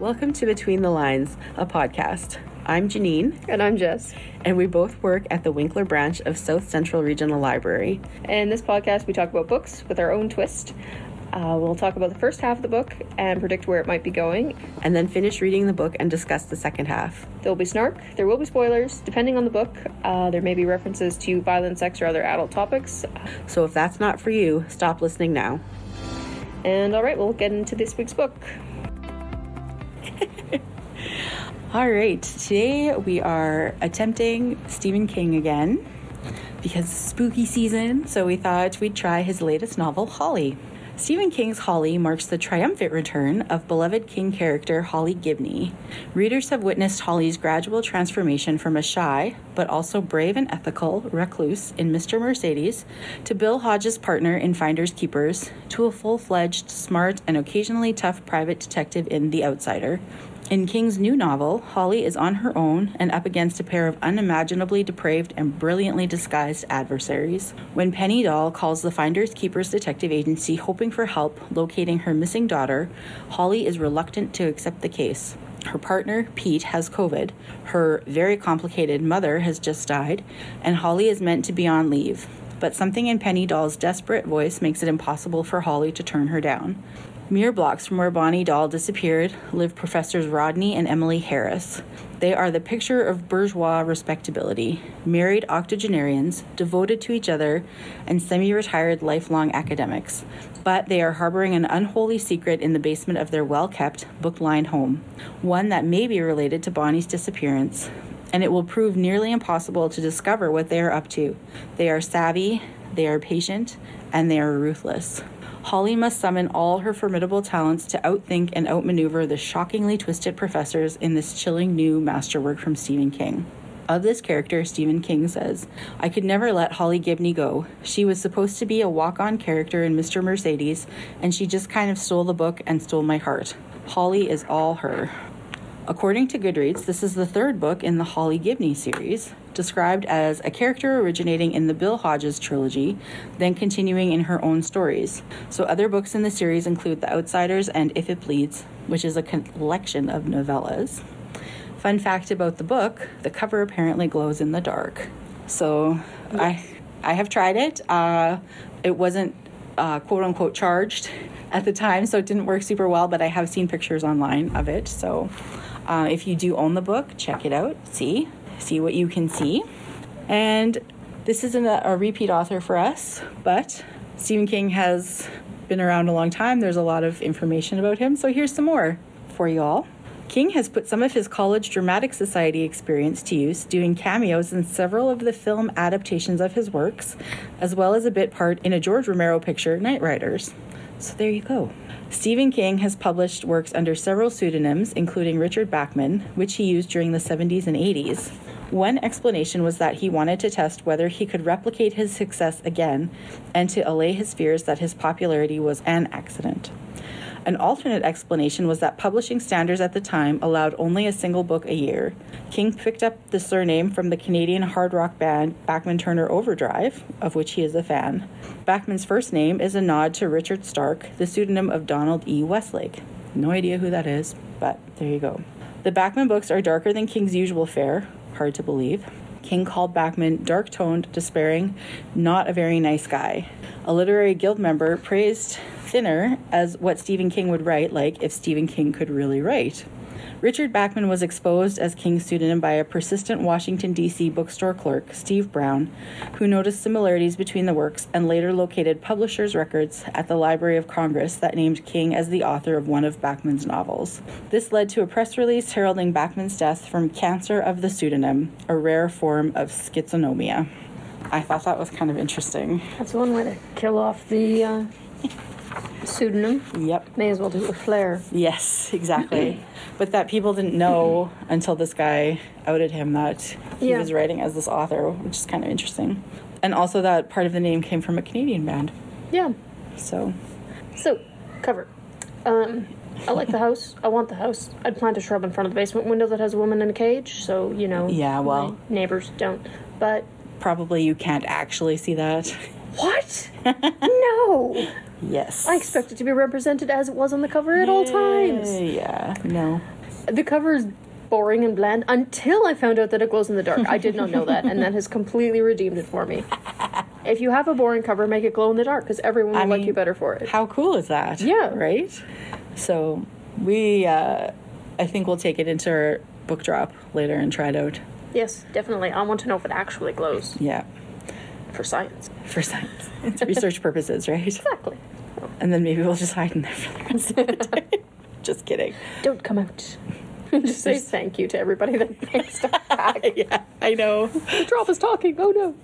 Welcome to Between the Lines, a podcast. I'm Janine, And I'm Jess. and we both work at the Winkler branch of South Central Regional Library. And in this podcast, we talk about books with our own twist. Uh, we'll talk about the first half of the book and predict where it might be going. and then finish reading the book and discuss the second half. There will be snark, there will be spoilers, depending on the book. Uh, there may be references to violence, sex, or other adult topics. So if that's not for you, stop listening now. And all right, we'll get into this week's book. All right, today we are attempting Stephen King again because spooky season, so we thought we'd try his latest novel, Holly. Stephen King's Holly marks the triumphant return of beloved King character Holly Gibney. Readers have witnessed Holly's gradual transformation from a shy, but also brave and ethical, recluse in Mr. Mercedes to Bill Hodges' partner in Finders Keepers to a full fledged, smart, and occasionally tough private detective in The Outsider. In King's new novel, Holly is on her own and up against a pair of unimaginably depraved and brilliantly disguised adversaries. When Penny Dahl calls the Finders Keepers detective agency hoping for help locating her missing daughter, Holly is reluctant to accept the case. Her partner, Pete, has COVID. Her very complicated mother has just died, and Holly is meant to be on leave. But something in Penny Dahl's desperate voice makes it impossible for Holly to turn her down. Mere blocks from where Bonnie Dahl disappeared live Professors Rodney and Emily Harris. They are the picture of bourgeois respectability, married octogenarians, devoted to each other, and semi retired lifelong academics. But they are harboring an unholy secret in the basement of their well kept, book lined home, one that may be related to Bonnie's disappearance. And it will prove nearly impossible to discover what they are up to. They are savvy, they are patient, and they are ruthless. Holly must summon all her formidable talents to outthink and outmaneuver the shockingly twisted professors in this chilling new masterwork from Stephen King. Of this character, Stephen King says, I could never let Holly Gibney go. She was supposed to be a walk on character in Mr. Mercedes, and she just kind of stole the book and stole my heart. Holly is all her. According to Goodreads, this is the third book in the Holly Gibney series, described as a character originating in the Bill Hodges trilogy, then continuing in her own stories. So, other books in the series include The Outsiders and If It Bleeds, which is a collection of novellas. Fun fact about the book the cover apparently glows in the dark. So, I, I have tried it. Uh, it wasn't uh, quote unquote charged at the time, so it didn't work super well, but I have seen pictures online of it. So, uh, if you do own the book, check it out, see, see what you can see. And this isn't a, a repeat author for us, but Stephen King has been around a long time. There's a lot of information about him, so here's some more for you all. King has put some of his College Dramatic Society experience to use, doing cameos in several of the film adaptations of his works, as well as a bit part in a George Romero picture, Knightriders. So there you go. Stephen King has published works under several pseudonyms, including Richard Bachman, which he used during the 70s and 80s. One explanation was that he wanted to test whether he could replicate his success again and to allay his fears that his popularity was an accident. An alternate explanation was that publishing standards at the time allowed only a single book a year. King picked up the surname from the Canadian hard rock band Bachman Turner Overdrive, of which he is a fan. Bachman's first name is a nod to Richard Stark, the pseudonym of Donald E. Westlake. No idea who that is, but there you go. The Bachman books are darker than King's usual fare, hard to believe. King called Bachman dark toned, despairing, not a very nice guy. A literary guild member praised Thinner as what Stephen King would write, like if Stephen King could really write. Richard Bachman was exposed as King's pseudonym by a persistent Washington, D.C. bookstore clerk, Steve Brown, who noticed similarities between the works and later located publishers' records at the Library of Congress that named King as the author of one of Bachman's novels. This led to a press release heralding Bachman's death from cancer of the pseudonym, a rare form of schizonomia. I thought that was kind of interesting. That's one way to kill off the uh, pseudonym. Yep. May as well do it with flair. Yes, exactly. but that people didn't know until this guy outed him that he Yeah. was writing as this author, which is kind of interesting. And also that part of the name came from a Canadian band. Yeah. So, So, cover. Um, I like the house. I want the house. I'd plant a shrub in front of the basement window that has a woman in a cage, so you know. Yeah, well- neighbors don't. But probably you can't actually see that. what? no. Yes. I expect it to be represented as it was on the cover at all times. Yeah. No. The cover is boring and bland until I found out that it glows in the dark. I did not know that, and that has completely redeemed it for me. If you have a boring cover, make it glow in the dark because everyone will I like mean, you better for it. How cool is that? Yeah. Right? So we uh I think we'll take it into our book drop later and try it out. Yes, definitely. I want to know if it actually glows Yeah. for science. For science. It's research purposes, right? Exactly. And then maybe we'll just hide in there for the rest of the day. Just kidding. Don't come out. Just say thank you to everybody that makes stuff back. Yeah, I know. the drop is talking. Oh no.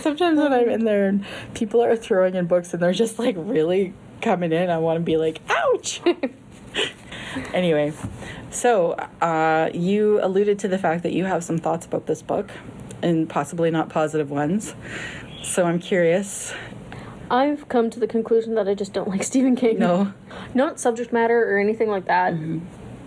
Sometimes when I'm in there and people are throwing in books and they're just like really coming in, I want to be like, ouch. anyway, so uh, you alluded to the fact that you have some thoughts about this book and possibly not positive ones. So I'm curious. I've come to the conclusion that I just don't like Stephen King. No. Not subject matter or anything like that.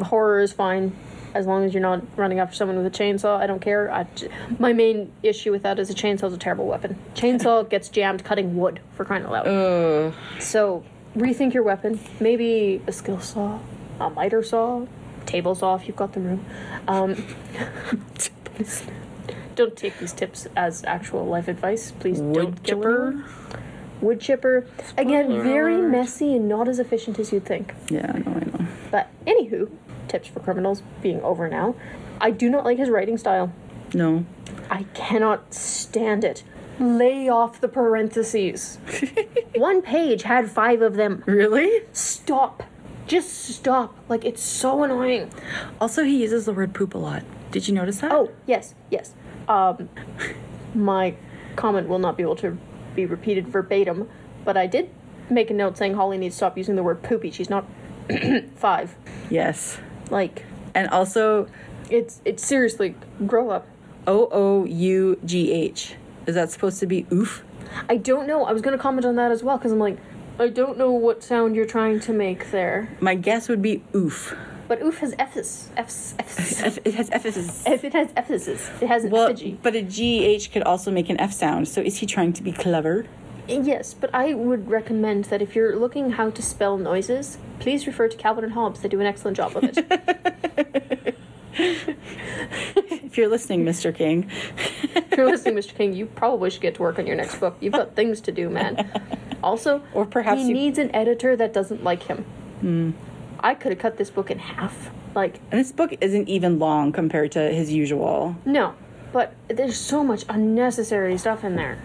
Horror is fine as long as you're not running after someone with a chainsaw. I don't care. I j my main issue with that is a chainsaw is a terrible weapon. Chainsaw gets jammed cutting wood for crying out loud. Ugh. So rethink your weapon. Maybe a skill saw, a miter saw, table saw if you've got the room. Um, don't take these tips as actual life advice. Please Wood don't kill anyone. Chipper. Wood chipper. Again, very alert. messy and not as efficient as you'd think. Yeah, I know, I know. But anywho, tips for criminals being over now. I do not like his writing style. No. I cannot stand it. Lay off the parentheses. One page had five of them. Really? Stop. Just stop. Like it's so annoying. Also, he uses the word poop a lot. Did you notice that? Oh, yes, yes. Um my comment will not be able to be repeated verbatim, but I did make a note saying Holly needs to stop using the word poopy. She's not five. yes. Like And also, it's it's seriously grow up. O O U G H. Is that supposed to be oof? I don't know. I was going to comment on that as well because I'm like, I don't know what sound you're trying to make there. My guess would be oof. But oof has F's. F's. F's. F- It has F's. If it has F's, it has an Well, effigy. but a GH could also make an F sound. So is he trying to be clever? Yes, but I would recommend that if you're looking how to spell noises, please refer to Calvin and Hobbes. They do an excellent job of it. If you're listening, Mr. King. if you're listening, Mr. King, you probably should get to work on your next book. You've got things to do, man. Also, Or perhaps he you- needs an editor that doesn't like him. Hmm. I could have cut this book in half. Like, And this book isn't even long compared to his usual. no. But there's so much unnecessary stuff in there.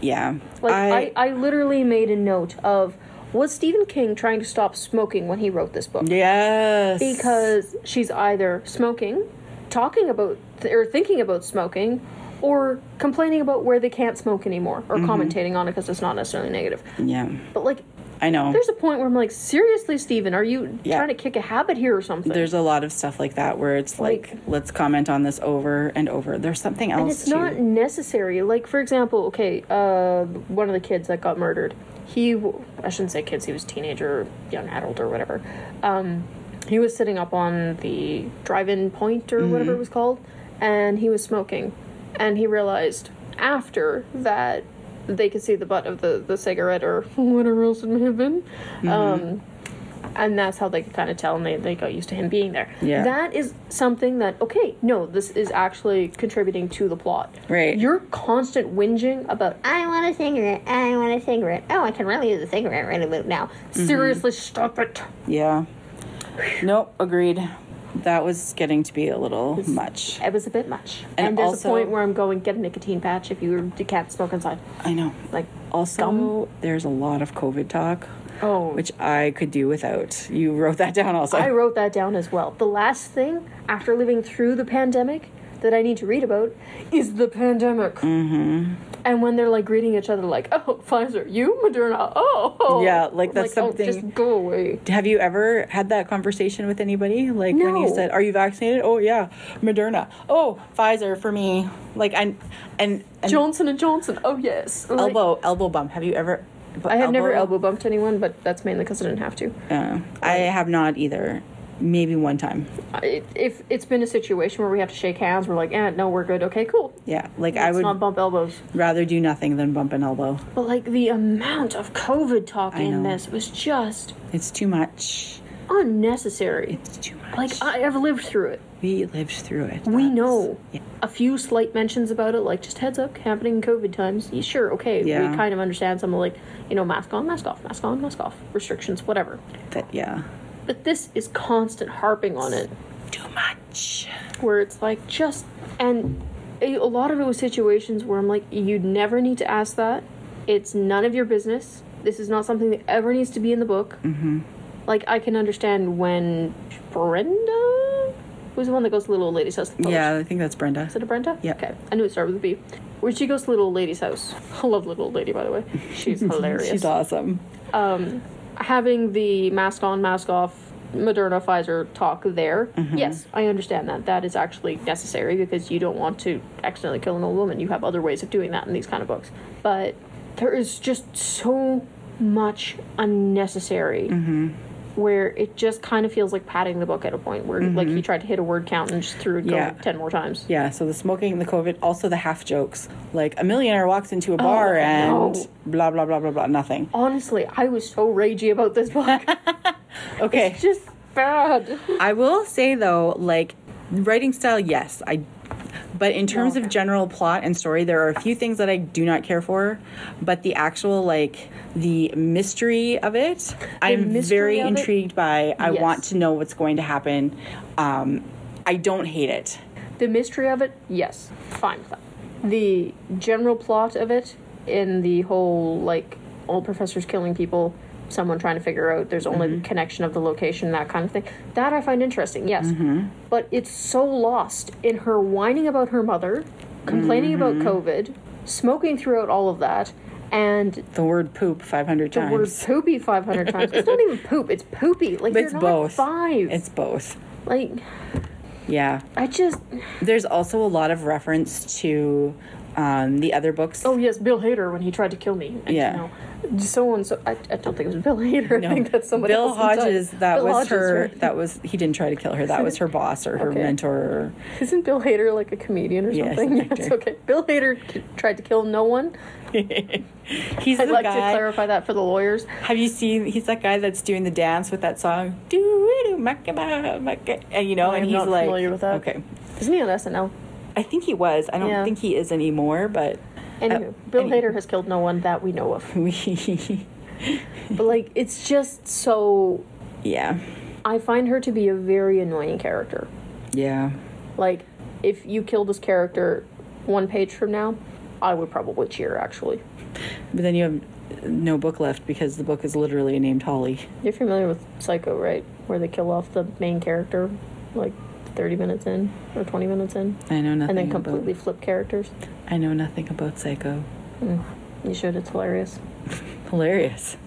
Yeah. Like I, I, I, literally made a note of was Stephen King trying to stop smoking when he wrote this book? yes. Because she's either smoking, talking about th- or thinking about smoking, or complaining about where they can't smoke anymore, or Mm-hmm. commentating on it because it's not necessarily negative. Yeah. But like, I know. there's a point where I'm like, seriously, Stephen, are you Yeah. trying to kick a habit here or something? There's a lot of stuff like that where it's like, Like- let's comment on this over and over. There's something else and it's too. not necessary. Like for example, okay, uh, one of the kids that got murdered, he I shouldn't say kids, he was teenager, or young adult, or whatever. Um, he was sitting up on the drive-in point or whatever it was called, and he was smoking, and he realized after that they could see the butt of the the cigarette or whatever else it may have been. Um, and that's how they could kind of tell and they, they got used to him being there Yeah. that is something that okay no this is actually contributing to the plot Right. your constant whinging about i want a cigarette i want a cigarette oh i can really use a cigarette right about now Mm-hmm. seriously stop it Yeah. Nope, agreed. That was getting to be a little much. it was a bit much And and, there's also- a point where i'm going get a nicotine patch if you you can't smoke inside I know. like Also, Gum? there's a lot of COVID talk, oh which I could do without. You wrote that down also. I wrote that down as well. The last thing after living through the pandemic that I need to read about is the pandemic. Mm-hmm. And when they're like greeting each other, like, "Oh, Pfizer, you Moderna, oh, oh." Yeah, like, that's oh, something- just go away. Have you ever had that conversation with anybody? Like when you said, "Are you vaccinated?" Oh yeah, Moderna. Oh, Pfizer for me. Like and and, and Johnson and Johnson. Oh yes. Like, elbow elbow bump. Have you ever? I have never elbow bumped anyone, but that's mainly because I didn't have to. Uh, I have not either. Maybe one time. I- If it's been a situation where we have to shake hands, we're like, eh, no, we're good. Okay, cool. Yeah, like I Let's would not bump elbows. rather do nothing than bump an elbow. But like the amount of COVID talk I in know. this was just It's too much. unnecessary. It's too much. Like I have lived through it. we lived through it. We That's- know Yeah. a few slight mentions about it, like just heads up, happening in COVID times. Yeah, sure, okay, Yeah. we kind of understand some of like, you know, mask on, mask off, mask on, mask off, restrictions, whatever. That yeah. But this is constant harping on it, Too much. where it's like just and a, a lot of it was situations where I'm like, you'd never need to ask that. It's none of your business. This is not something that ever needs to be in the book. Mm-hmm. Like I can understand when Brenda, who's the one that goes to little old lady's house. Yeah, I think that's Brenda. Is it a Brenda? Yeah. Okay. I knew it started with a B. Where she goes to little old lady's house. I love little old lady, by the way. She's hilarious. She's awesome. Um, having the mask on, mask off, Moderna, Pfizer talk there. Mm-hmm. Yes, I understand that. That is actually necessary because you don't want to accidentally kill an old woman. You have other ways of doing that in these kind of books. But there is just so much unnecessary. Mm-hmm. Where it just kind of feels like padding the book at a point where, like, he tried to hit a word count and just threw it Mm-hmm. Yeah. 10 more times. Yeah, so the smoking, and the COVID, also the half jokes. Like a millionaire walks into a bar and Oh, no. blah blah blah blah blah. Nothing. Honestly, I was so ragey about this book. Okay. it's just bad. I will say though, like writing style, yes, I. But in terms No. of general plot and story, there are a few things that I do not care for. But the actual like the mystery of it, I'm very of it? intrigued by. I Yes. want to know what's going to happen. Um, I don't hate it. The mystery of it, yes, fine with that. The general plot of it, in the whole like old professors killing people, someone trying to figure out there's only the connection of the location, that kind of thing. That I find interesting, yes. Mm-hmm. But it's so lost in her whining about her mother, complaining about mm-hmm. COVID, smoking throughout all of that, and The word poop 500 the times. The word poopy 500 times. It's not even poop, it's poopy. Like, it's both. five. It's both. like, Yeah. I just. There's also a lot of reference to um, the other books. Oh yes, Bill Hader when he tried to kill me. And, Yeah. You know, so and so. I, I don't think it was Bill Hader. I think that's somebody Bill else. Hodges. That Bill was Hodges, her. right? That was he didn't try to kill her. That was her boss or her Okay. mentor. Isn't Bill Hader like a comedian or something? Yes, actor. okay. Bill Hader tried to kill no one. He's I'd like to clarify that for the lawyers. Have you seen? He's that guy that's doing the dance with that song. Do do and you know, and he's not like, familiar with that. okay. Isn't he on SNL? I think he was. I don't Yeah. think he is anymore, but Anywho, Uh, Bill any- Hader has killed no one that we know of. But like, it's just so. yeah, I find her to be a very annoying character. yeah. Like, if you killed this character one page from now, I would probably cheer. Actually, But then you have no book left because the book is literally named Holly. you're familiar with Psycho, right? Where they kill off the main character, like. 30 minutes in or 20 minutes in I know nothing. and then about- completely flip characters I know nothing about Psycho. Mm. you should it's hilarious Hilarious.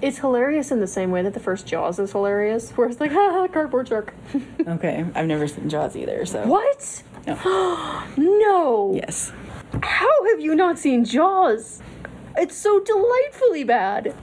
It's hilarious in the same way that the first Jaws is hilarious, where it's like, haha, cardboard shark. Okay, I've never seen Jaws either, so. what? No. No. Yes. How have you not seen Jaws? It's so delightfully bad.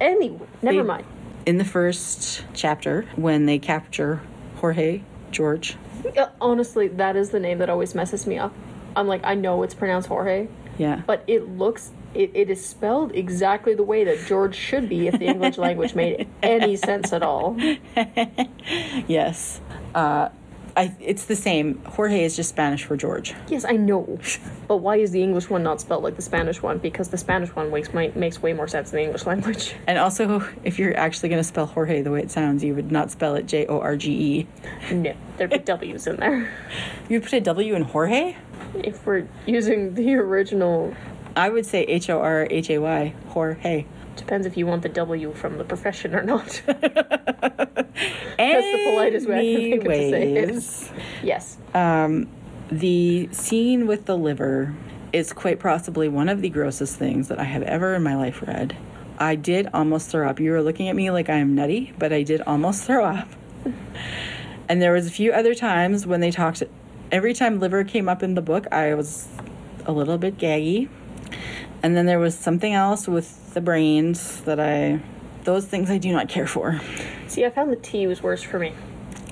Anyway, never They- mind. In the first chapter, when they capture Jorge, George, Uh, honestly, that is the name that always messes me up. I'm like, I know it's pronounced Jorge, yeah. but it looks, it, it is spelled exactly the way that George should be if the English language made any sense at all. yes. Uh, I, it's the same. Jorge is just Spanish for George. Yes, I know. But why is the English one not spelled like the Spanish one? Because the Spanish one makes, makes way more sense in the English language. And also, if you're actually going to spell Jorge the way it sounds, you would not spell it J O R G E. No, there'd be W's in there. You would put a W in Jorge? If we're using the original, I would say H O R H A Y. Jorge. depends if you want the W from the profession or not. That's the politest way I can think of to say it. Yes. Um, the scene with the liver is quite possibly one of the grossest things that I have ever in my life read. I did almost throw up. You were looking at me like I am nutty, but I did almost throw up. and there was a few other times when they talked. Every time liver came up in the book, I was a little bit gaggy. And then there was something else with the brains that I. Those things I do not care for. See, I found the tea was worse for me.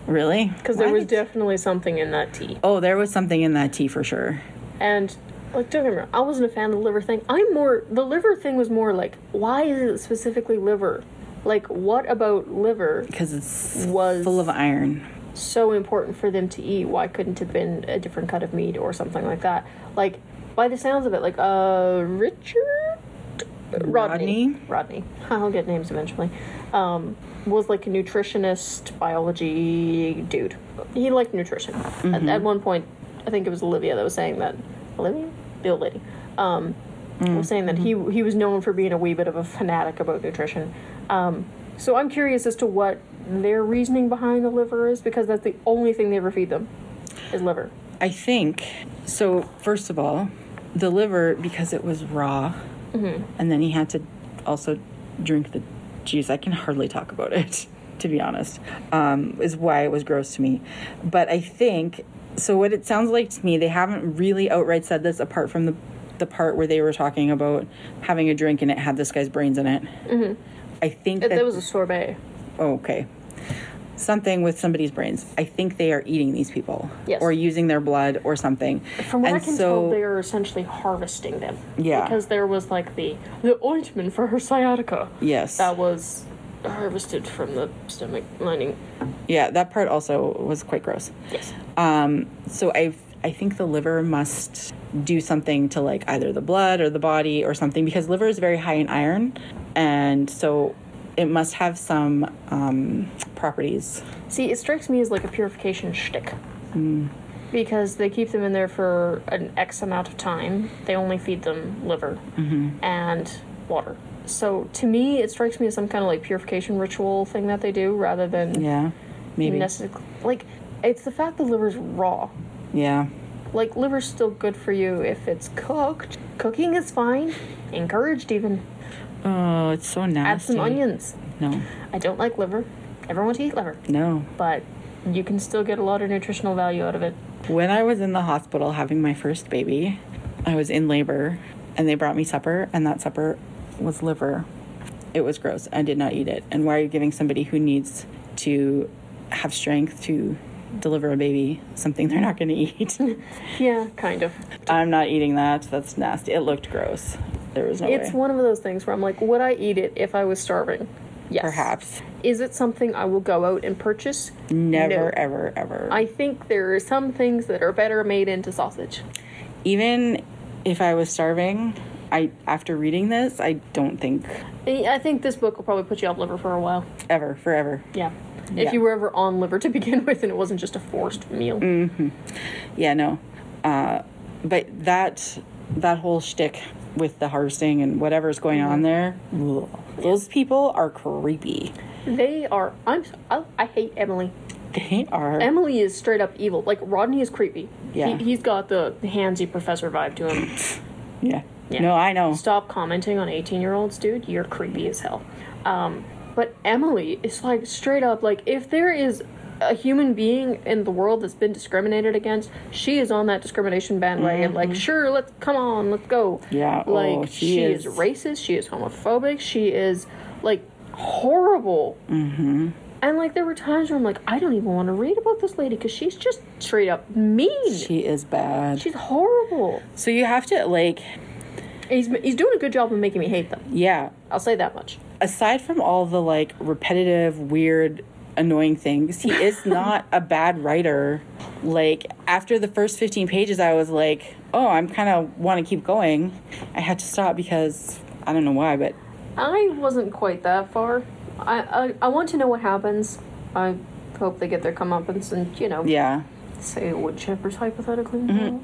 Really? because there was definitely something in that tea. Oh, there was something in that tea for sure. And like, don't get me wrong, I wasn't a fan of the liver thing. I'm more the liver thing was more like, why is it specifically liver? Like, what about liver Because it's was full of iron. so important for them to eat? Why couldn't it have been a different cut of meat or something like that? Like, by the sounds of it, like uh, Richard Rodney Rodney? I'll get names eventually. Um, was like a nutritionist, biology dude. He liked nutrition. At, at one point, I think it was Olivia that was saying that. Olivia, the old lady, um, was saying that he he was known for being a wee bit of a fanatic about nutrition. Um, so I'm curious as to what their reasoning behind the liver is because that's the only thing they ever feed them is liver. I think so. First of all, the liver because it was raw, Mm-hmm. and then he had to also drink the juice. I can hardly talk about it, to be honest. Um, is why it was gross to me. But I think so. What it sounds like to me, they haven't really outright said this, apart from the the part where they were talking about having a drink and it had this guy's brains in it. I think It, that that was a sorbet. Oh, okay. Something with somebody's brains. I think they are eating these people. Yes. Or using their blood or something. From what and I can so, tell, they are essentially harvesting them. Yeah. Because there was like the the ointment for her sciatica. Yes. That was harvested from the stomach lining. yeah, that part also was quite gross. Yes. Um, so I I think the liver must do something to like either the blood or the body or something because liver is very high in iron, and so it must have some um, properties. See, it strikes me as like a purification shtick. Hmm. Because they keep them in there for an X amount of time. They only feed them liver Mm-hmm. and water. So to me, it strikes me as some kind of like purification ritual thing that they do rather than Yeah, maybe. Like, it's the fact the liver's raw. yeah. Like, liver's still good for you if it's cooked. Cooking is fine. Encouraged, even. Oh, it's so nasty. Add some onions. No, I don't like liver. Everyone to eat liver. no. But you can still get a lot of nutritional value out of it. When I was in the hospital having my first baby, I was in labor and they brought me supper, and that supper was liver. It was gross. I did not eat it. And why are you giving somebody who needs to have strength to deliver a baby something they're not going to eat? Yeah, kind of. I'm not eating that. That's nasty. It looked gross. There was no It's way. one of those things where I'm like, would I eat it if I was starving? Yes. Perhaps. Is it something I will go out and purchase? Never, No. ever, ever. I think there are some things that are better made into sausage. Even if I was starving, I after reading this, I don't think I think this book will probably put you off liver for a while. ever, forever. Yeah. Yeah. If you were ever on liver to begin with and it wasn't just a forced meal. Mm-hmm. Yeah, no. Uh, but that that whole shtick with the harvesting and whatever's going on there, ugh, those people are creepy. They are. I'm. I, I hate Emily. They are. Emily is straight up evil. Like Rodney is creepy. Yeah. He, he's got the handsy professor vibe to him. yeah. Yeah. No, I know. Stop commenting on 18 year olds, dude. You're creepy as hell. Um, but Emily is like straight up like if there is a human being in the world that's been discriminated against, she is on that discrimination bandwagon. Like, sure, let's come on, let's go. Mm-hmm. Yeah, Like oh, she she is is- racist. She is homophobic. She is like horrible. Mm-hmm. And like there were times where I'm like, I don't even want to read about this lady because she's just straight up mean. She is bad. She's horrible. So you have to like, He's he's doing a good job of making me hate them. yeah. I'll say that much. Aside from all the like repetitive, weird, annoying things, he is not a bad writer. Like after the first 15 pages, I was like, oh, I'm kind of want to keep going. I had to stop because I don't know why, but I wasn't quite that far. I, I I want to know what happens. I hope they get their comeuppance and you know yeah. say wood chippers hypothetically. no.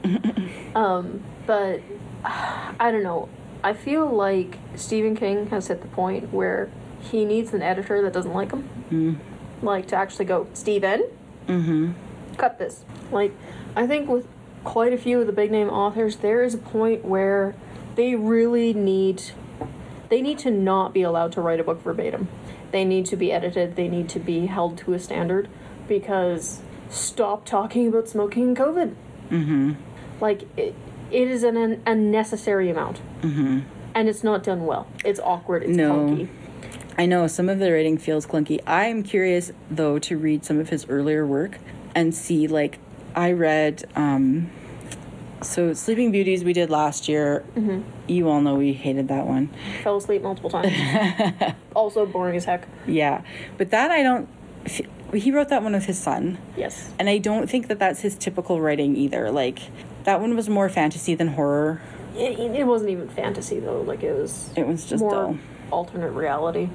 um, but I don't know. I feel like Stephen King has hit the point where he needs an editor that doesn't like him, like to actually go Stephen, mm-hmm. cut this. Like I think with quite a few of the big name authors, there is a point where they really need they need to not be allowed to write a book verbatim. They need to be edited, they need to be held to a standard because stop talking about smoking and COVID. Mm-hmm. Like, it, it is an, an unnecessary amount. Mm-hmm. And it's not done well. It's awkward, it's No. clunky. I know some of the writing feels clunky. I am curious though to read some of his earlier work and see like I read um so Sleeping Beauties we did last year. Mm-hmm. You all know we hated that one. Fell asleep multiple times. also boring as heck. Yeah. But that I don't he wrote that one with his son. Yes. And I don't think that that's his typical writing either. Like that one was more fantasy than horror. It, it wasn't even fantasy though. Like it was. It was just more dull. Alternate reality.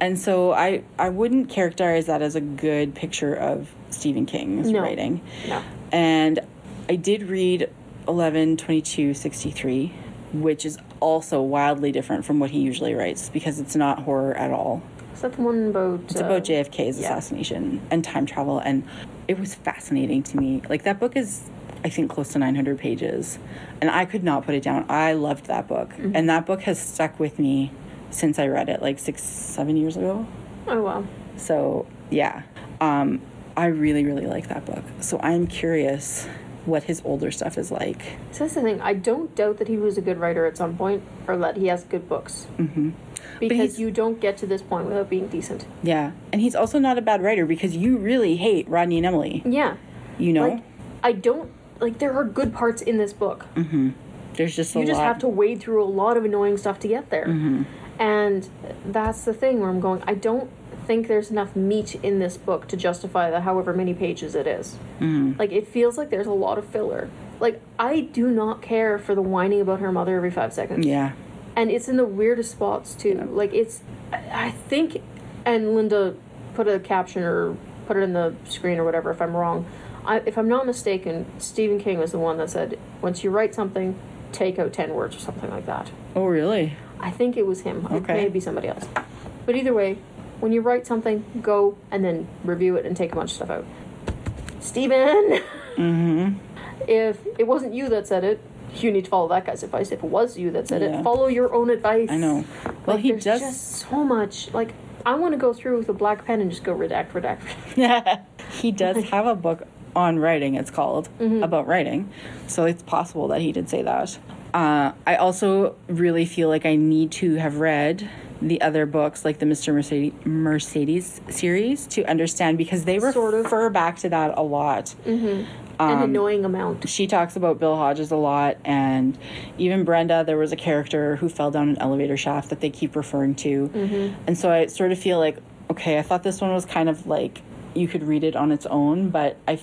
And so I I wouldn't characterize that as a good picture of Stephen King's No. writing. No. And I did read 11 22 63, which is also wildly different from what he usually writes because it's not horror at all. Is that the one about? It's about JFK's yeah. assassination and time travel and it was fascinating to me. Like that book is I think close to 900 pages and I could not put it down. I loved that book. Mm-hmm. And that book has stuck with me since I read it like 6 7 years ago. Oh wow. So yeah, um, I really really like that book. So I'm curious what his older stuff is like. So that's the thing. I don't doubt that he was a good writer at some point, or that he has good books. Mm-hmm. Because you don't get to this point without being decent. Yeah, and he's also not a bad writer because you really hate Rodney and Emily. Yeah. You know, Like, I don't like. There are good parts in this book. there's just a you just lot. have to wade through a lot of annoying stuff to get there. Mm-hmm. And that's the thing where I'm going. I don't think there's enough meat in this book to justify the however many pages it is. Mm-hmm. Like it feels like there's a lot of filler. Like I do not care for the whining about her mother every five seconds. Yeah, and it's in the weirdest spots too. Like it's, I think, and Linda put a caption or put it in the screen or whatever if I'm wrong. I, if I'm not mistaken, Stephen King was the one that said once you write something, take out ten words or something like that. Oh really? I think it was him. It Okay. may be somebody else. But either way, when you write something, go and then review it and take a bunch of stuff out. Stephen! Mm-hmm. If it wasn't you that said it, you need to follow that guy's advice. If it was you that said Yeah. it, follow your own advice. I know. Well, Like, he there's does. just so much. Like, I want to go through with a black pen and just go redact, redact. redact. he does have a book on writing. It's called Mm-hmm. about writing, so it's possible that he did say that. Uh, I also really feel like I need to have read the other books, like the Mr. Mercedes, Mercedes series, to understand because they Sort of. refer back to that a lot. An Um, annoying amount. she talks about Bill Hodges a lot, and even Brenda. There was a character who fell down an elevator shaft that they keep referring to, Mm-hmm. and so I sort of feel like, okay, I thought this one was kind of like you could read it on its own, but I,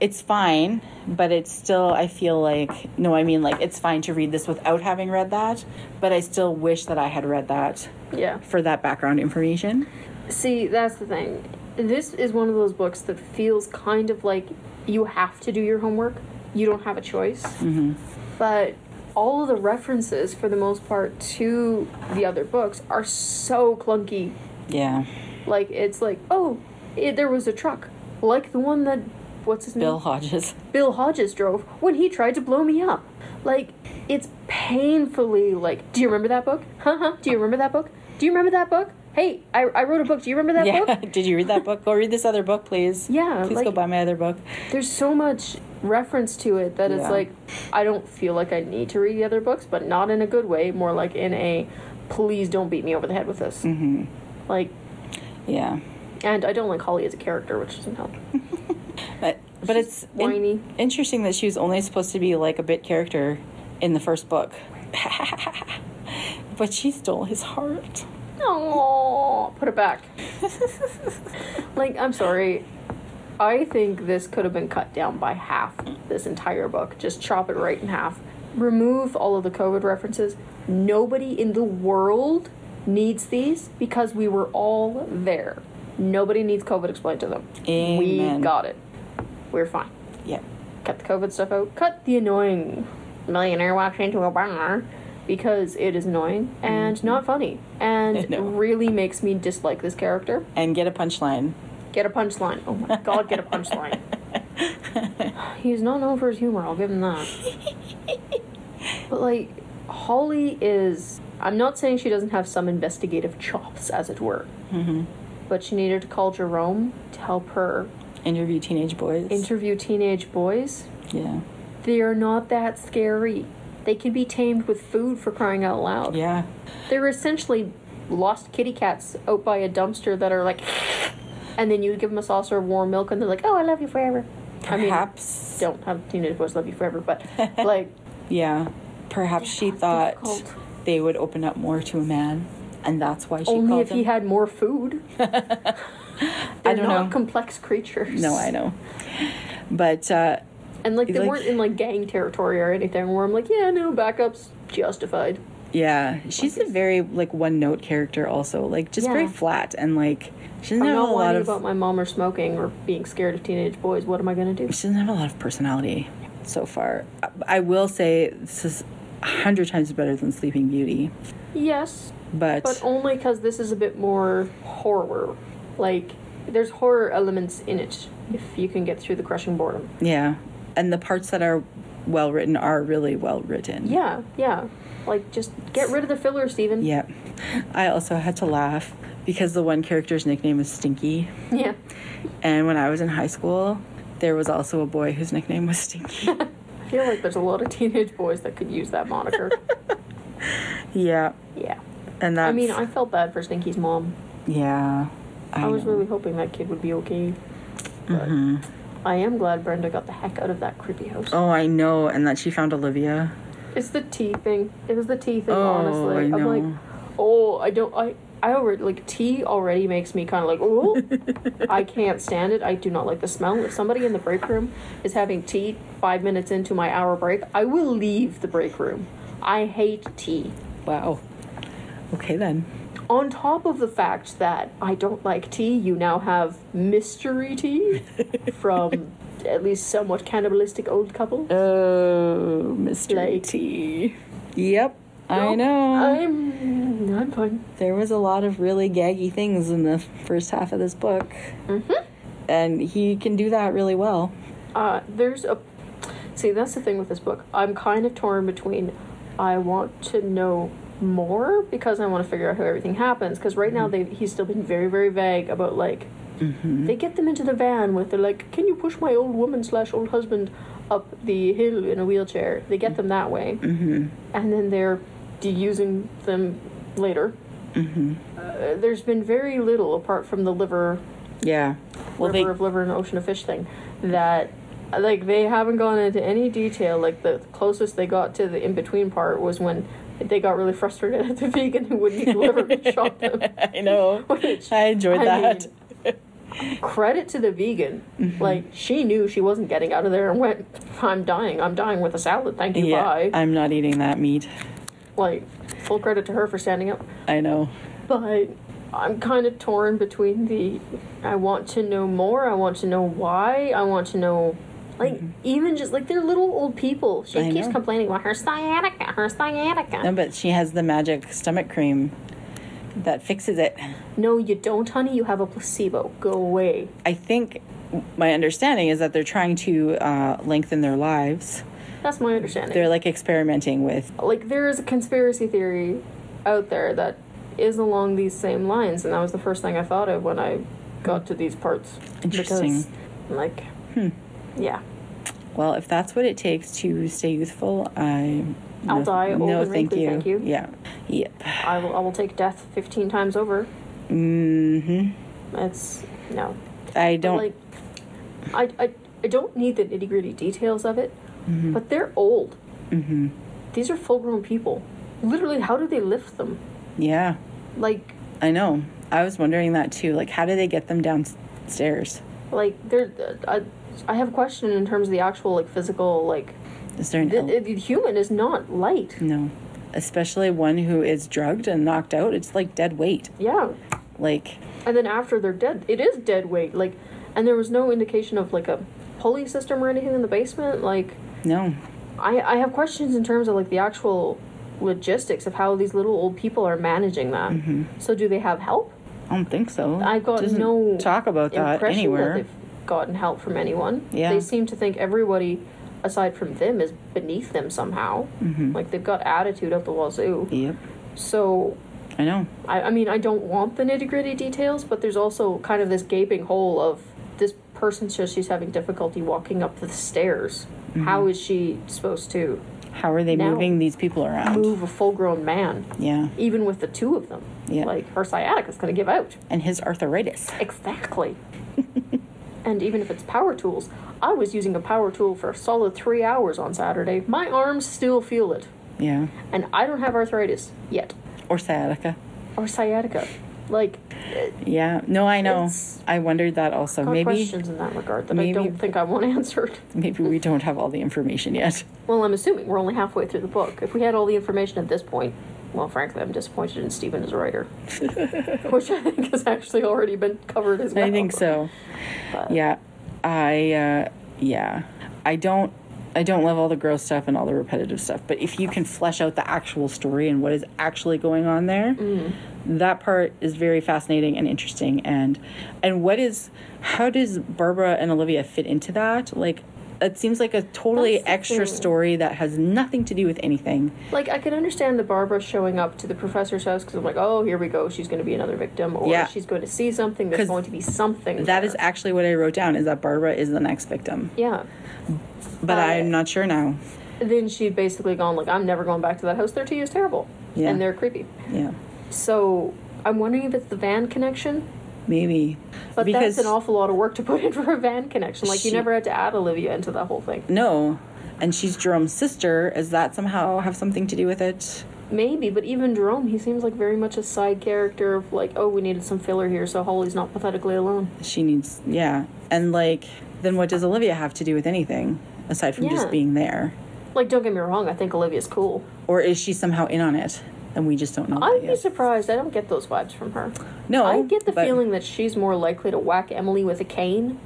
it's fine, but it's still I feel like no, I mean like it's fine to read this without having read that, but I still wish that I had read that yeah. for that background information. See, that's the thing. This is one of those books that feels kind of like you have to do your homework. You don't have a choice. Mm-hmm. But all of the references, for the most part, to the other books are so clunky. Yeah, Like, it's like, oh, it, there was a truck. Like the one that, what's his Bill name? Bill Hodges. Bill Hodges drove when he tried to blow me up. Like, it's painfully like, do you remember that book? Huh? Do you remember that book? Do you remember that book? Hey, I, I wrote a book. Do you remember that Yeah, book? did you read that book? Go read this other book, please. Yeah, please like- go buy my other book. There's so much reference to it that it's like, I don't feel like I need to read the other books, but not in a good way. More like in a, please don't beat me over the head with this. Mm-hmm. Like, Yeah. And I don't like Holly as a character, which doesn't help. But but She's it's in- whiny. interesting that she was only supposed to be like a bit character in the first book. but she stole his heart. Oh, put it back. like, I'm sorry. I think this could have been cut down by half. This entire book, just chop it right in half. Remove all of the COVID references. Nobody in the world needs these because we were all there. Nobody needs COVID explained to them. Amen. We got it. We're fine. Yeah. Cut the COVID stuff out. Cut the annoying millionaire walks into a bar because it is annoying and not funny and know. really makes me dislike this character. And get a punchline. Get a punchline. Oh my god, get a punchline. He's not known for his humor, I'll give him that. But like, Holly is. I'm not saying she doesn't have some investigative chops, as it were. Mm-hmm. But she needed to call Jerome to help her Interview teenage boys. interview teenage boys. yeah. They are not that scary. They can be tamed with food for crying out loud. Yeah. They're essentially lost kitty cats out by a dumpster that are like, and then you give them a saucer of warm milk and they're like, "Oh, I love you forever." Perhaps. I mean, don't have teenage boys love you forever, but like, yeah. Perhaps she thought difficult. they would open up more to a man, and that's why she only if he had more food. I They're don't not know. complex creatures. no, I know. But uh, And like they Like- weren't in like gang territory or anything where I'm like, yeah, no, backups justified. yeah, she's a very like one note character. Also, like just very flat and like she doesn't I'm have a lot of. about my mom or smoking or being scared of teenage boys. What am I gonna do? she doesn't have a lot of personality so far. I, I will say this is a hundred times better than Sleeping Beauty, Yes, but, but only because this is a bit more horror. Like there's horror elements in it if you can get through the crushing boredom. yeah, and the parts that are well written are really well written. Yeah, yeah. Like just get rid of the filler, Stephen. Yep. I also had to laugh because the one character's nickname is Stinky. Yeah. And when I was in high school, there was also a boy whose nickname was Stinky. I feel like there's a lot of teenage boys that could use that moniker. yeah. yeah. And that's I mean, I felt bad for Stinky's mom. yeah. I, I, was know. really hoping that kid would be okay. But Mm-hmm. I am glad Brenda got the heck out of that creepy house. Oh, I know, and that she found Olivia. It's the tea thing. It was the tea thing, Oh, honestly. I I'm like, know. oh, I don't, I, I already, like, tea already makes me kind of like, oh, I can't stand it. I do not like the smell. If somebody in the break room is having tea five minutes into my hour break, I will leave the break room. I hate tea. Wow. Okay then. On top of the fact that I don't like tea, you now have mystery tea from at least somewhat cannibalistic old couple. Oh, Mr. Like- T. Yep. I know. I'm I'm fine. there was a lot of really gaggy things in the first half of this book. Mm-hmm. And he can do that really well. Uh, there's a see. That's the thing with this book. I'm kind of torn between. I want to know more because I want to figure out how everything happens. Because right now they he's still been very very vague about like they get them into the van with they're like, can you push my old woman slash old husband up the hill in a wheelchair? They get them that way, Mm-hmm. and then they're de-using them later. Mm-hmm. Uh, there's been very little apart from the liver Yeah. Well, they of liver and ocean of fish thing that like they haven't gone into any detail like the closest they got to the in between part was when they got really frustrated at the vegan who wouldn't eat liver and shot them I know. which I enjoyed I that. mean, credit to the vegan Mm-hmm. like she knew she wasn't getting out of there and went i'm dying i'm dying with a salad thank you yeah, bye I'm not eating that meat. like full credit to her for standing up I know. but I'm kind of torn between the I want to know more, I want to know why, I want to know like even just like they're little old people. She Mm-hmm. I keeps know. complaining about her sciatica, her sciatica. No, but she has the magic stomach cream that fixes it. No, you don't, honey. You have a placebo. Go away. I think my understanding is that they're trying to uh, lengthen their lives. That's my understanding. They're like experimenting with. like there is a conspiracy theory out there that is along these same lines, and that was the first thing I thought of when I got to these parts. Interesting. Because, like, yeah. Well, if that's what it takes to stay youthful, I. I'll no, die No, thank you. thank you. Yeah. Yep. I will, I will take death 15 times over. Mm-hmm. It's no. I don't. like I, I I don't need the nitty gritty details of it, mm-hmm. but they're old. mm-hmm. These are full grown people. Literally, how do they lift them? Yeah. Like I know. I was wondering that too. Like, how do they get them downstairs? like they're I, I have a question in terms of the actual like physical like Is there an the, the human is not light. no? Especially one who is drugged and knocked out. It's like dead weight. Yeah, Like, and then after they're dead, it is dead weight. Like, and there was no indication of like a pulley system or anything in the basement. Like, no. I I have questions in terms of like the actual logistics of how these little old people are managing that. Mm-hmm. So do they have help? I don't think so. I've got Doesn't no talk about that anywhere. that gotten help from anyone. Yeah. They seem to think everybody aside from them is beneath them somehow. Mm-hmm. Like they've got attitude up the wazoo. Yep. So I know. I, I mean I don't want the nitty gritty details, but there's also kind of this gaping hole of this person says she's having difficulty walking up the stairs. Mm-hmm. How is she supposed to How are they Now- moving these people around? move a full grown man, Yeah. even with the two of them? Yeah. Like her sciatica's going to give out. And his arthritis. Exactly. and even if it's power tools, I was using a power tool for a solid three hours on Saturday. My arms still feel it. Yeah. And I don't have arthritis yet. Or sciatica. Or sciatica. Like, Yeah. No, I know. I wondered that also. Maybe questions in that regard that I don't think I want answered. maybe we don't have all the information yet. Well, I'm assuming we're only halfway through the book. If we had all the information at this point, well, frankly, I'm disappointed in Stephen as a writer, which I think has actually already been covered as well. I think so. But- Yeah. I uh yeah. I don't I don't love all the gross stuff and all the repetitive stuff, but if you can flesh out the actual story and what is actually going on there, Mm. that part is very fascinating and interesting and and what is how does Barbara and Olivia fit into that? Like it seems like a totally extra thing. story that has nothing to do with anything. Like I can understand the Barbara showing up to the professor's house because I'm like, oh, here we go. She's going to be another victim, or Yeah. she's going to see something. There's going to be something. That is actually what I wrote down is that Barbara is the next victim. yeah. But Uh, I'm not sure now. Then she'd basically gone like, I'm never going back to that house. Their tea is terrible, Yeah. and they're creepy. Yeah. So I'm wondering if it's the van connection. Maybe. But because that's an awful lot of work to put in for a van connection. Like you never had to add Olivia into that whole thing. No. And she's Jerome's sister. Does that somehow have something to do with it? Maybe, but even Jerome, he seems like very much a side character of like, oh, we needed some filler here, so Holly's not pathetically alone. She needs, yeah. And like, then what does Olivia have to do with anything aside from Yeah. just being there? Like, don't get me wrong, I think Olivia's cool. Or is she somehow in on it and we just don't know? I'd be yet? surprised. I don't get those vibes from her. No, I get the but- feeling that she's more likely to whack Emily with a cane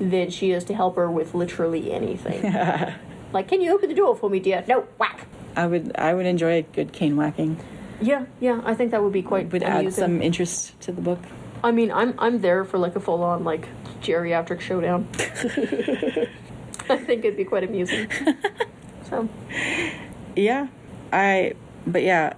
than she is to help her with literally anything. like, can you open the door for me, dear? No, whack. I would, I would enjoy a good cane whacking. Yeah, yeah, I think that would be quite Would add some interest to the book. I mean, I'm I'm there for like a full on like geriatric showdown. I think it'd be quite amusing. So Yeah, I. But yeah,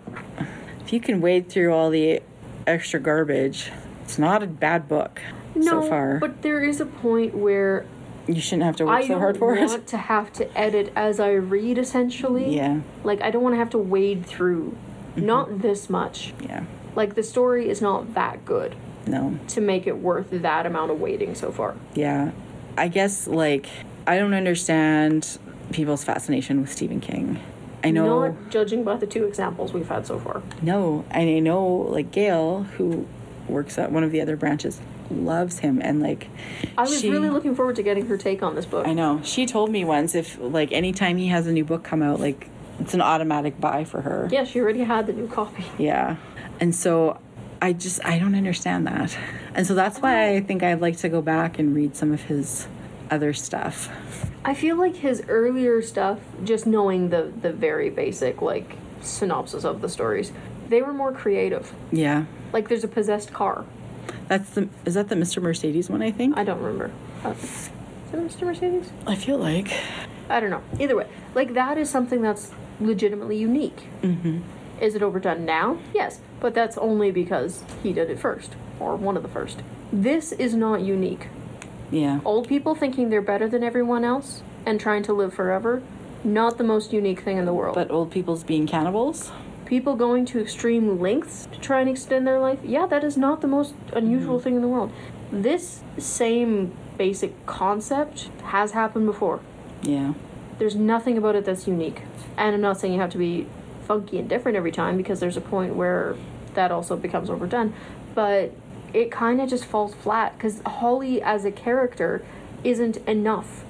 if you can wade through all the extra garbage, it's not a bad book no, so far. but there is a point where you shouldn't have to work I so don't hard for want it. to have to edit as I read. Essentially, Yeah, Like I don't want to have to wade through. Mm-hmm. Not this much. yeah. Like the story is not that good No, to make it worth that amount of waiting so far. yeah. I guess like I don't understand people's fascination with Stephen King. I know. Not judging by the two examples we've had so far. No, and I know like Gail, who works at one of the other branches, loves him, and like I was she- really looking forward to getting her take on this book. I know she told me once if like anytime he has a new book come out, like it's an automatic buy for her. Yeah, she already had the new copy. Yeah, and so I just I don't understand that, and so that's why I think I'd like to go back and read some of his other stuff. I feel like his earlier stuff, just knowing the the very basic like synopsis of the stories, they were more creative. Yeah, Like there's a possessed car. that's the is that the Mr. Mercedes one? I think I don't remember. Uh, is it Mr. Mercedes? I feel like I don't know. Either way, like that is something that's legitimately unique. Mm-hmm. Is it overdone now? Yes, but that's only because he did it first, or one of the first. This is not unique. Yeah, Old people thinking they're better than everyone else and trying to live forever, not the most unique thing in the world. but old people's being cannibals. people going to extreme lengths to try and extend their life, yeah, that is not the most unusual mm-hmm. thing in the world. This same basic concept has happened before. Yeah, There's nothing about it that's unique. And I'm not saying you have to be funky and different every time because there's a point where that also becomes overdone. But it kind of just falls flat because Holly as a character isn't enough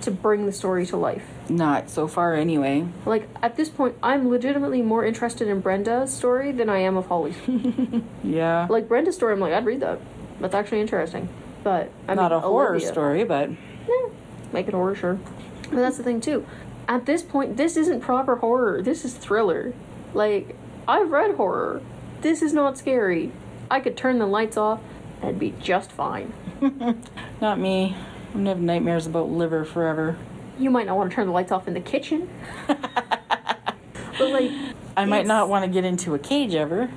to bring the story to life. not so far anyway. Like at this point, I'm legitimately more interested in Brenda's story than I am of Holly's. Yeah, like Brenda's story, I'm like, I'd read that. That's actually interesting. But I not mean, a horror Olivia- story, but Eh, make it horror, sure. But that's the thing too. At this point, this isn't proper horror. This is thriller. Like I've read horror. This is not scary. I could turn the lights off. That'd be just fine. not me. I'm gonna have nightmares about liver forever. You might not want to turn the lights off in the kitchen. but like, I might not want to get into a cage ever.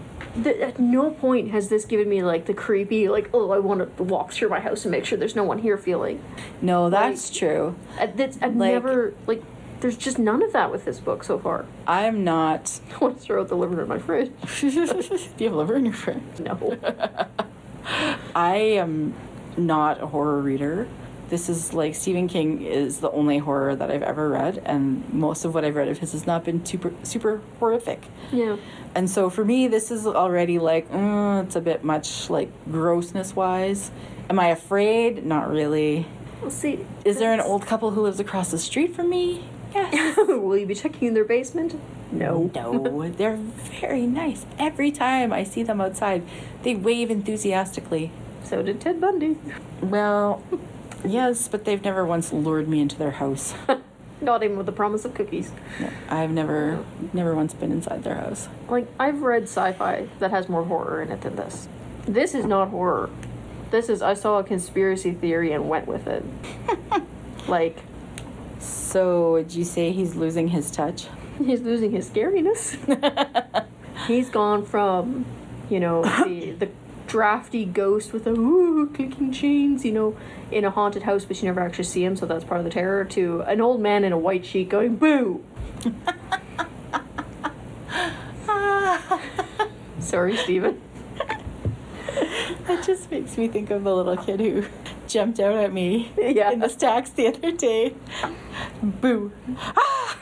th- at no point has this given me like the creepy, like, oh, I want to walk through my house and make sure there's no one here feeling. No, that's true. Uh, That's, I've Like- never like There's just none of that with this book so far. I'm not. I want to throw out the liver in my fridge. Do you have liver in your fridge? No. I am not a horror reader. This is like Stephen King is the only horror that I've ever read, and most of what I've read of his has not been super super horrific. yeah. And so for me, this is already like mm, it's a bit much, like grossness wise. Am I afraid? Not really. Well, see. Is there an old couple who lives across the street from me? Yes. Will you be checking in their basement? No. No, they're very nice. Every time I see them outside, they wave enthusiastically. So did Ted Bundy. Well, yes, but they've never once lured me into their house. Not even with the promise of cookies. No, I've never, never once been inside their house. Like, I've read sci fi that has more horror in it than this. This is not horror. This is, I saw a conspiracy theory and went with it. like, So, would you say he's losing his touch? he's losing his scariness. he's gone from, you know, the, the drafty ghost with the ooh, clicking chains, you know, in a haunted house, but you never actually see him, so that's part of the terror, to an old man in a white sheet going, boo! Sorry, Stephen. That just makes me think of the little kid who jumped out at me Yeah. in the stacks the other day. Boo. Ah!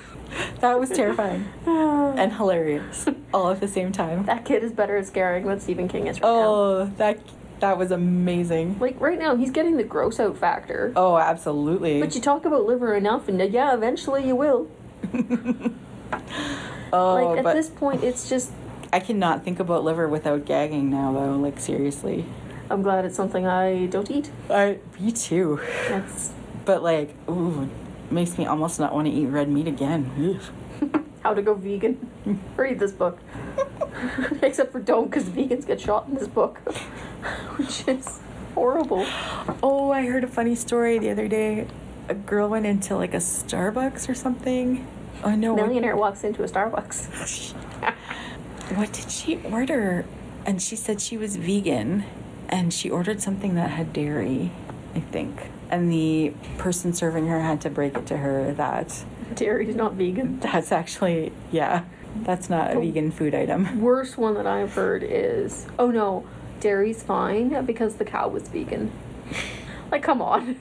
That was terrifying and hilarious all at the same time. That kid is better at scaring than Stephen King is right now. Oh, that that was amazing. Like right now, he's getting the gross out factor. Oh, absolutely. But you talk about liver enough, and uh, yeah, eventually you will. oh, like at but this point, it's just. I cannot think about liver without gagging now, though. Like seriously, I'm glad it's something I don't eat. I me too. That's But like, ooh, makes me almost not want to eat red meat again. How to go vegan. Read this book. Except for don't, because vegans get shot in this book, which is horrible. Oh, I heard a funny story the other day. A girl went into like a Starbucks or something. Oh no! what- Millionaire walks into a Starbucks. What did she order? And she said she was vegan, and she ordered something that had dairy, I think. And the person serving her had to break it to her that Dairy's not vegan. that's actually yeah, that's not a Oh. vegan food item. Worst one that I've heard is oh no, dairy's fine because the cow was vegan. Like, come on.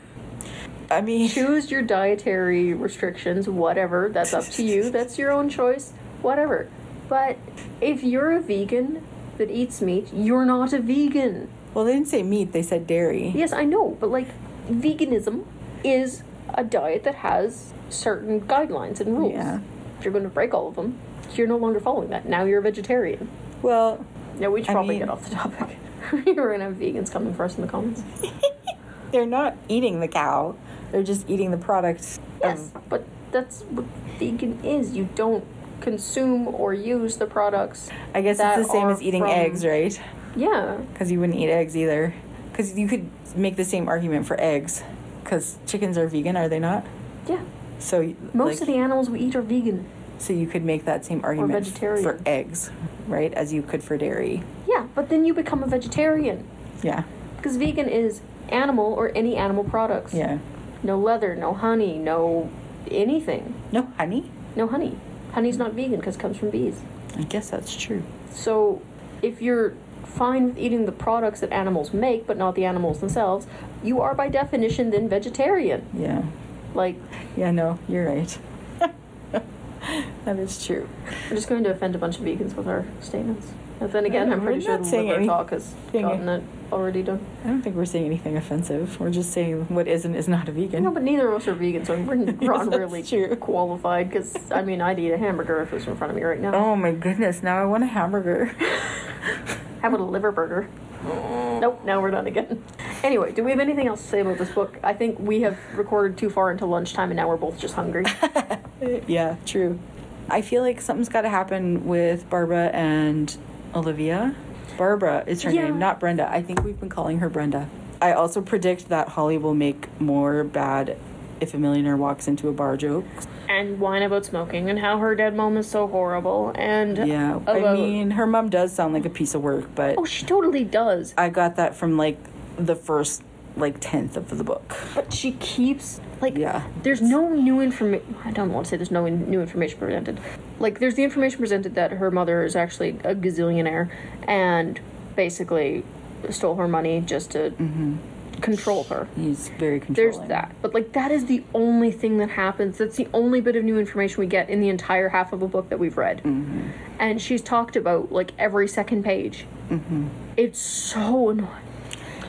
I mean, Choose your dietary restrictions, whatever. That's up to you. That's your own choice, whatever. But if you're a vegan that eats meat, you're not a vegan. well, they didn't say meat; they said dairy. Yes, I know, but like, veganism is a diet that has certain guidelines and rules. Yeah. If you're going to break all of them, you're no longer following that. Now you're a vegetarian. Well, Yeah, we should probably mean- get off the topic. We're gonna have vegans coming for us in the comments. they're not eating the cow; they're just eating the product. Yes, Of, but that's what vegan is. You don't consume or use the products. I guess it's the same as eating from- eggs, right? Yeah, Because you wouldn't eat eggs either. Because you could make the same argument for eggs. Because chickens are vegan, are they not? yeah. So Most like, of the animals we eat are vegan. so you could make that same argument for eggs, right? As you could for dairy. Yeah, but then you become a vegetarian Yeah, because vegan is animal or any animal products. yeah. No leather, no honey, no anything. No honey. No honey. Honey's not vegan because it comes from bees. I guess that's true. So, if you're fine with eating the products that animals make, but not the animals themselves, you are by definition then vegetarian. Yeah, Like, yeah. No, you're right. that is true. we're just going to offend a bunch of vegans with our statements. And then again, I'm pretty sure the saying liver talk has gotten it already done. I don't think we're saying anything offensive. We're just saying what is and is not a vegan. No, but neither of us are vegan, so we're Yes, not really true. qualified. Because I mean, I'd eat a hamburger if it was in front of me right now. Oh my goodness! Now I want a hamburger. How about a liver burger? Oh. Nope, now we're done again. Anyway, do we have anything else to say about this book? I think we have recorded too far into lunchtime and now we're both just hungry. yeah, true. I feel like something's got to happen with Barbara and Olivia. Barbara is her Yeah. name, not Brenda. I think we've been calling her Brenda. I also predict that Holly will make more bad if a millionaire walks into a bar jokes. and whine about smoking and how her dead mom is so horrible and Yeah, I mean, her mom does sound like a piece of work, but oh she totally does I got that from like the first like tenth of the book. But she keeps like Yeah. there's no new information. I don't want to say there's no in- new information presented. Like there's the information presented that her mother is actually a gazillionaire and basically stole her money just to mm-hmm. control her. He's very controlling. There's that. But like that is the only thing that happens. That's the only bit of new information we get in the entire half of a book that we've read. Mm-hmm. And she's talked about like every second page. Mm-hmm. It's so annoying.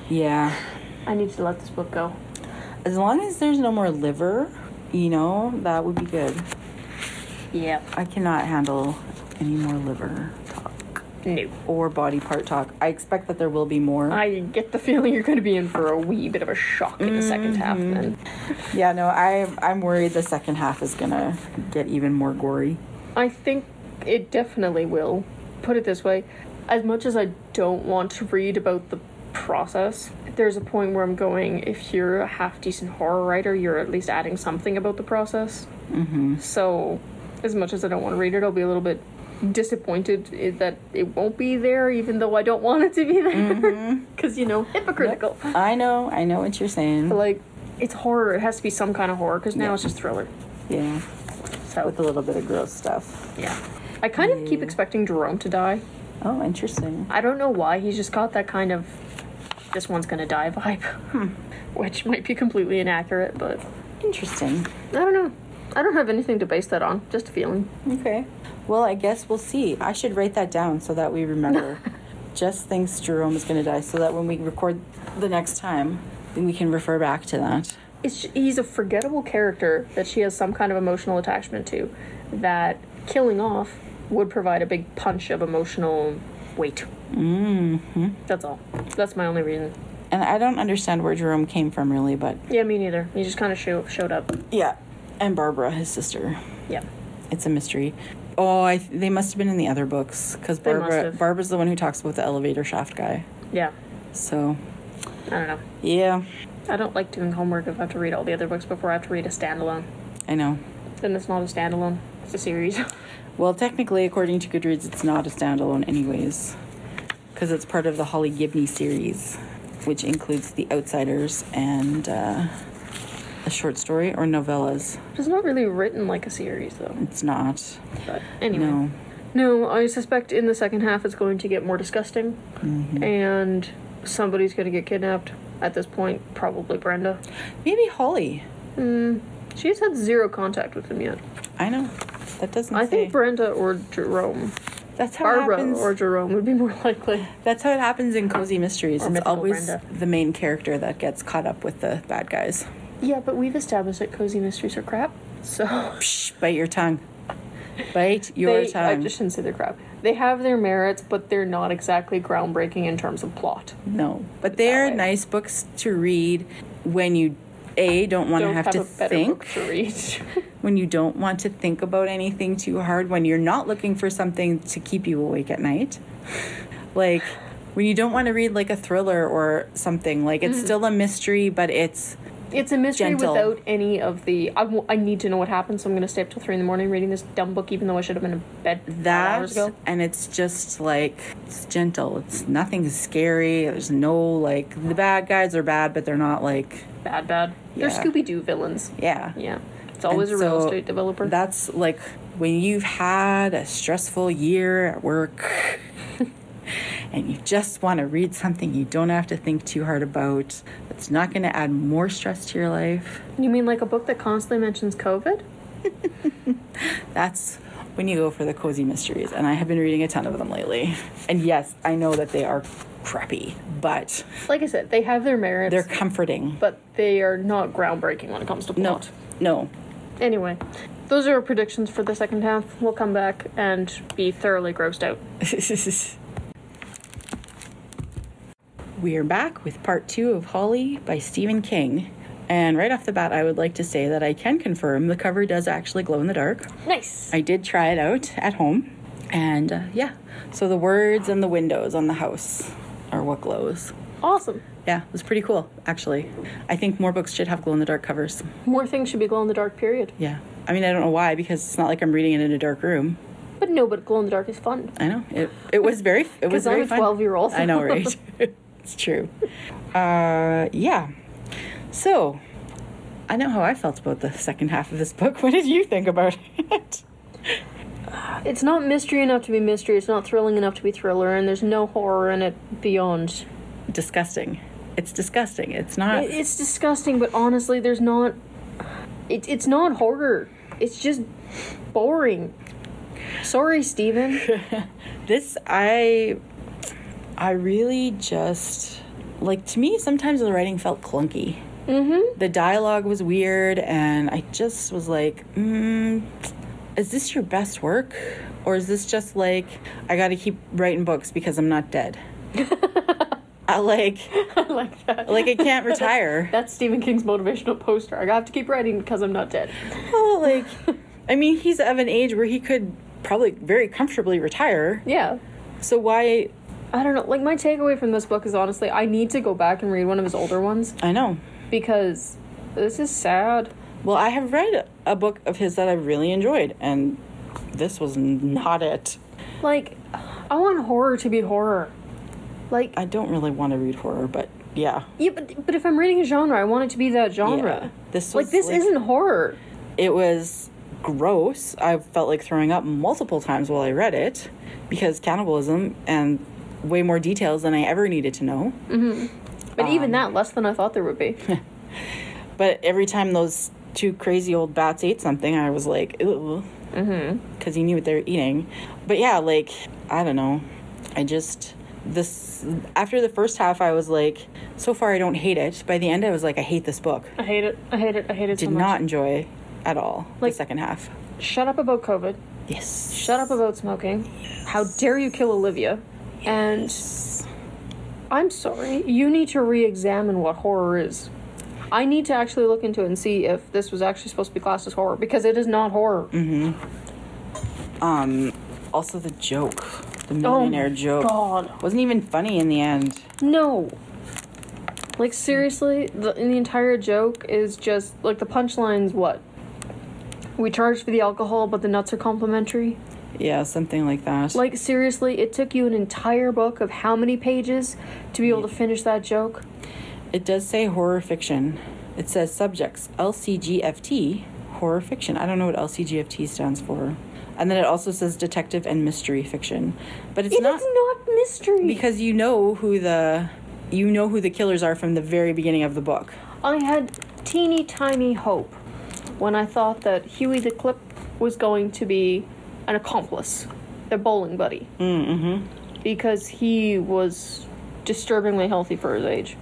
Yeah. I need to let this book go. As long as there's no more liver, you know, that would be good. Yeah. I cannot handle any more liver talk No. or body part talk. I expect that there will be more. I get the feeling you're going to be in for a wee bit of a shock in the second half mm-hmm. then. yeah, no, I I'm worried the second half is gonna get even more gory. I think it definitely will. Put it this way as much as I don't want to read about the process, there's a point where I'm going, if you're a half decent horror writer, you're at least adding something about the process. Mm-hmm. So, as much as I don't want to read it, I'll be a little bit disappointed that it won't be there, even though I don't want it to be there. Because, you know, hypocritical. I know, I know what you're saying. But, like, it's horror. It has to be some kind of horror, because now Yeah. it's just thriller. Yeah, So, with a little bit of gross stuff. yeah. I kind of keep expecting Jerome to die. Oh, interesting. I don't know why. He's just got that kind of this one's gonna die vibe. Hmm. Which might be completely inaccurate, but Interesting. I don't know. I don't have anything to base that on. Just a feeling. Okay. Well, I guess we'll see. I should write that down so that we remember. Just thinks Jerome is going to die, so that when we record the next time, then we can refer back to that. It's he's a forgettable character that she has some kind of emotional attachment to. That killing off would provide a big punch of emotional weight. Mm-hmm. That's all. That's my only reason. And I don't understand where Jerome came from, really, but Yeah, me neither. He just kind of show, showed up. yeah. And Barbara, his sister. Yeah. It's a mystery. Oh, I they must have been in the other books because Barbara. Barbara's the one who talks about the elevator shaft guy. Yeah. So I don't know. yeah, I don't like doing homework if I have to read all the other books before I have to read a standalone. I know. Then it's not a standalone. It's a series. Well, technically, according to Goodreads, it's not a standalone, anyways, because it's part of the Holly Gibney series, which includes The Outsiders and uh, a short story or novellas. It's not really written like a series, though. It's not. But anyway. No. No, I suspect in the second half it's going to get more disgusting. Mm-hmm. And somebody's going to get kidnapped. At this point, probably Brenda. Maybe Holly. She's had zero contact with him yet. I know. That doesn't I say. think Brenda or Jerome. that's how it Barbara happens. or Jerome would be more likely. that's how it happens in cozy mysteries. Or it's always Brenda. the main character that gets caught up with the bad guys. Yeah, but we've established that cozy mysteries are crap. So Psh, bite your tongue. Bite your they, tongue. I just shouldn't say they're crap. They have their merits, but they're not exactly groundbreaking in terms of plot. No, but they're nice books to read when you a don't want to have, have, to think to read. when you don't want to think about anything too hard when you're not looking for something to keep you awake at night like when you don't want to read like a thriller or something like it's Mm-hmm. still a mystery but it's It's a mystery Gentle. without any of the. I, w- I need to know what happened, so I'm going to stay up till three in the morning reading this dumb book, even though I should have been in bed that hours ago. and it's just like it's gentle it's nothing scary there's no like the bad guys are bad but they're not like Bad, bad. They're Scooby Doo villains. yeah Yeah, it's always And a real so estate developer. That's like when you've had a stressful year at work and you just want to read something you don't have to think too hard about, that's not going to add more stress to your life. you mean like a book that constantly mentions COVID? That's when you go for the cozy mysteries. And I have been reading a ton of them lately. And yes, I know that they are crappy, but Like I said, they have their merits, they're comforting. but they are not groundbreaking when it comes to plot. No, no. Anyway, those are our predictions for the second half. We'll come back and be thoroughly grossed out. we are back with part two of Holly by Stephen King. And right off the bat, I would like to say that I can confirm the cover does actually glow in the dark. Nice. I did try it out at home. And uh, yeah, so the words and the windows on the house are what glows. Awesome. Yeah, it was pretty cool, actually. I think more books should have glow in the dark covers. More things should be glow in the dark. Period. Yeah. I mean, I don't know why, because it's not like I'm reading it in a dark room. But no, but glow in the dark is fun. I know. It, it was very, it was Because I'm very a fun. 12 year old. I know, right? it's true. Uh, yeah. So, I know how I felt about the second half of this book. What did you think about it? It's not mystery enough to be mystery. It's not thrilling enough to be thriller, and there's no horror in it beyond. disgusting. It's disgusting. It's not. It- It's disgusting, but honestly, there's not. It, it's not horror. It's just boring. Sorry, Stephen. this I I really just like to me sometimes the writing felt clunky. mm-hmm. The dialogue was weird and I just was like, mm, is this your best work or is this just like I got to keep writing books because I'm not dead? I like I like that. like I can't retire. That's Stephen King's motivational poster. I have to keep writing because I'm not dead. Well, like I mean, he's of an age where he could probably very comfortably retire. Yeah. So why I don't know. Like, my takeaway from this book is honestly, I need to go back and read one of his older ones I know. because this is sad. Well, I have read a book of his that I really enjoyed, and this was not it. Like, I want horror to be horror. Like, I don't really want to read horror, but yeah. yeah, but, but if I'm reading a genre, I want it to be that genre. This like, this like- isn't horror. It was gross. I felt like throwing up multiple times while I read it because cannibalism and way more details than I ever needed to know. But Um, even that, less than I thought there would be. But every time those two crazy old bats ate something, I was like, ooh. Because he knew what they were eating. But yeah, like, I don't know. I just, this, after the first half, I was like, so far I don't hate it. By the end, I was like, I hate this book. I hate it. I hate it. I hate it Did so not enjoy at all Like- the second half. Shut up about COVID. Yes. Shut up about smoking. How dare you kill Olivia? And I'm sorry, you need to re examine what horror is. I need to actually look into it and see if this was actually supposed to be classed as horror because it is not horror. Um, also the joke, the millionaire joke, Oh God. wasn't even funny in the end. No. Like seriously, the the entire joke is just like the punchline's what? We charge for the alcohol, but the nuts are complimentary. Yeah, something like that. Like seriously, it took you an entire book of how many pages to be able to finish that joke? It does say horror fiction. It says subjects LCGFT horror fiction. I don't know what LCGFT stands for. And then it also says detective and mystery fiction. But it's It not not mystery. because you know who the you know who the killers are from the very beginning of the book. I had teeny tiny hope when I thought that Huey the Clip was going to be an accomplice, their bowling buddy. Mm-hmm. Because he was disturbingly healthy for his age.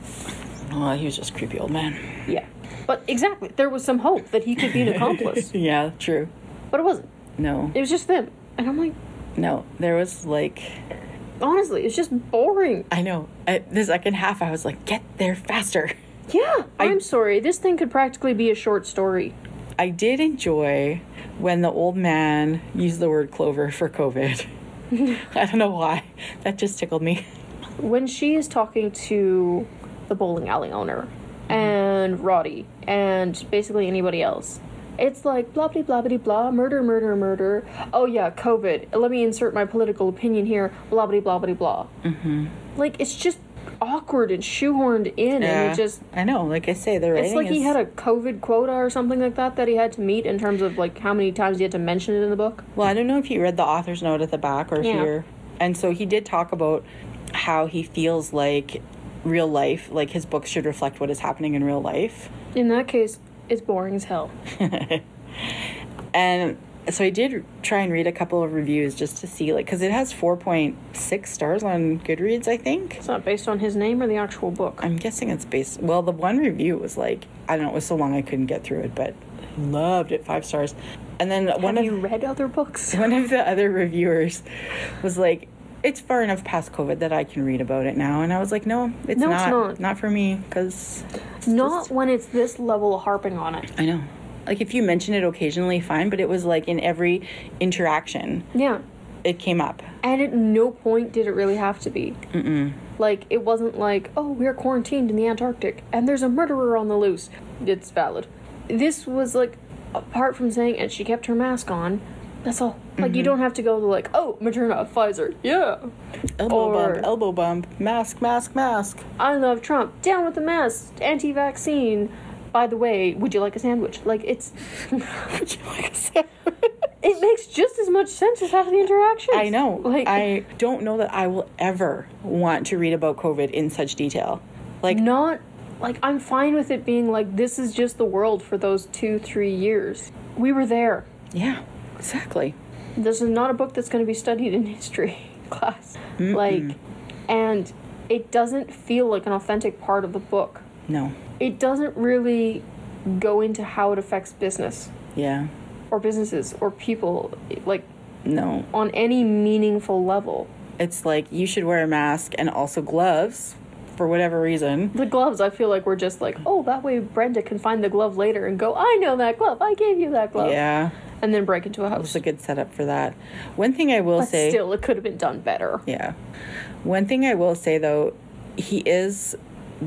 Oh, he was just a creepy old man. Yeah. But exactly, there was some hope that he could be an accomplice. Yeah, true. but it wasn't. No. It was just them. And I'm like, No. There was like honestly, it's just boring. I know. At the second half I was like, get there faster. Yeah. I- I'm sorry. This thing could practically be a short story. I did enjoy when the old man used the word clover for COVID. I don't know why. That just tickled me. when she is talking to the bowling alley owner and Roddy and basically anybody else, it's like blah blah blah blah blah murder murder murder. Oh yeah, COVID. Let me insert my political opinion here. Blah blah blah blah blah. Mm-hmm. Like it's just awkward and shoehorned in, and it just. I know. Like I say, the It's like he had a COVID quota or something like that that he had to meet in terms of like how many times he had to mention it in the book. Well, I don't know if you read the author's note at the back or Yeah. here. And so he did talk about how he feels like real life, like his books should reflect what is happening in real life. In that case, it's boring as hell. And so I did try and read a couple of reviews just to see, like, because it has 4.6 stars on Goodreads, I think. It's not based on his name or the actual book. I'm guessing it's based. Well, the one review was like, I don't know, it was so long I couldn't get through it, but loved it, five stars. And then one Have of you read other books? one of the other reviewers was like, "It's far enough past COVID that I can read about it now." And I was like, "No, it's No, it's not. not. for me." Because Not when it's this level of harping on it. I know, like, if you mention it occasionally, fine. But it was like in every interaction, Yeah. it came up. And at no point did it really have to be. Mm-mm. Like, it wasn't like, oh, we're quarantined in the Antarctic and there's a murderer on the loose. It's valid. This was like, apart from saying, and she kept her mask on, That's all. Like Mm-hmm. you don't have to go to like, oh, Moderna, Pfizer, yeah. Elbow Or- bump, elbow bump, mask, mask, mask. I love Trump. Down with the mask. Anti-vaccine. By the way, would you like a sandwich? Like it's, Would you like a sandwich? it makes just as much sense as having the interaction. I know. Like I don't know that I will ever want to read about COVID in such detail. Like, not like I'm fine with it being like this is just the world for those two three years. We were there. yeah, exactly. This is not a book that's going to be studied in history class. Like, and it doesn't feel like an authentic part of the book. No. It doesn't really go into how it affects business Yeah. or businesses or people like No. on any meaningful level. It's like you should wear a mask and also gloves for whatever reason. The gloves, I feel like we're just like, oh, that way Brenda can find the glove later and go, I know that glove, I gave you that glove, Yeah. and then break into a house. It's a good setup for that. One thing I will But say. still, it could have been done better. Yeah. One thing I will say though, he is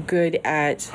good at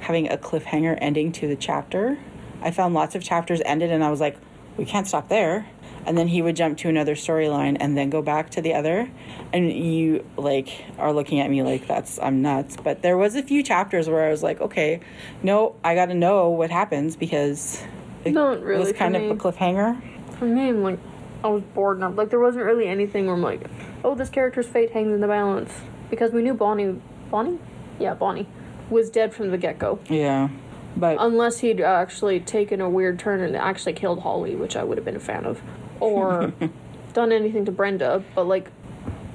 having a cliffhanger ending to the chapter. I found lots of chapters ended and I was like, we can't stop there. And then he would jump to another storyline and then go back to the other. And you like are looking at me like that's I'm nuts. But there was a few chapters where I was like, okay, no, I got to know what happens because it Not really was kind of me. a cliffhanger. For me, I'm like, I was bored enough. Like, there wasn't really anything where I'm like, oh, this character's fate hangs in the balance. Because we knew Bonnie, Bonnie? Yeah, Bonnie, was dead from the get go. Yeah. But Unless he'd actually taken a weird turn and actually killed Holly, which I would have been a fan of. Or done anything to Brenda. But, like,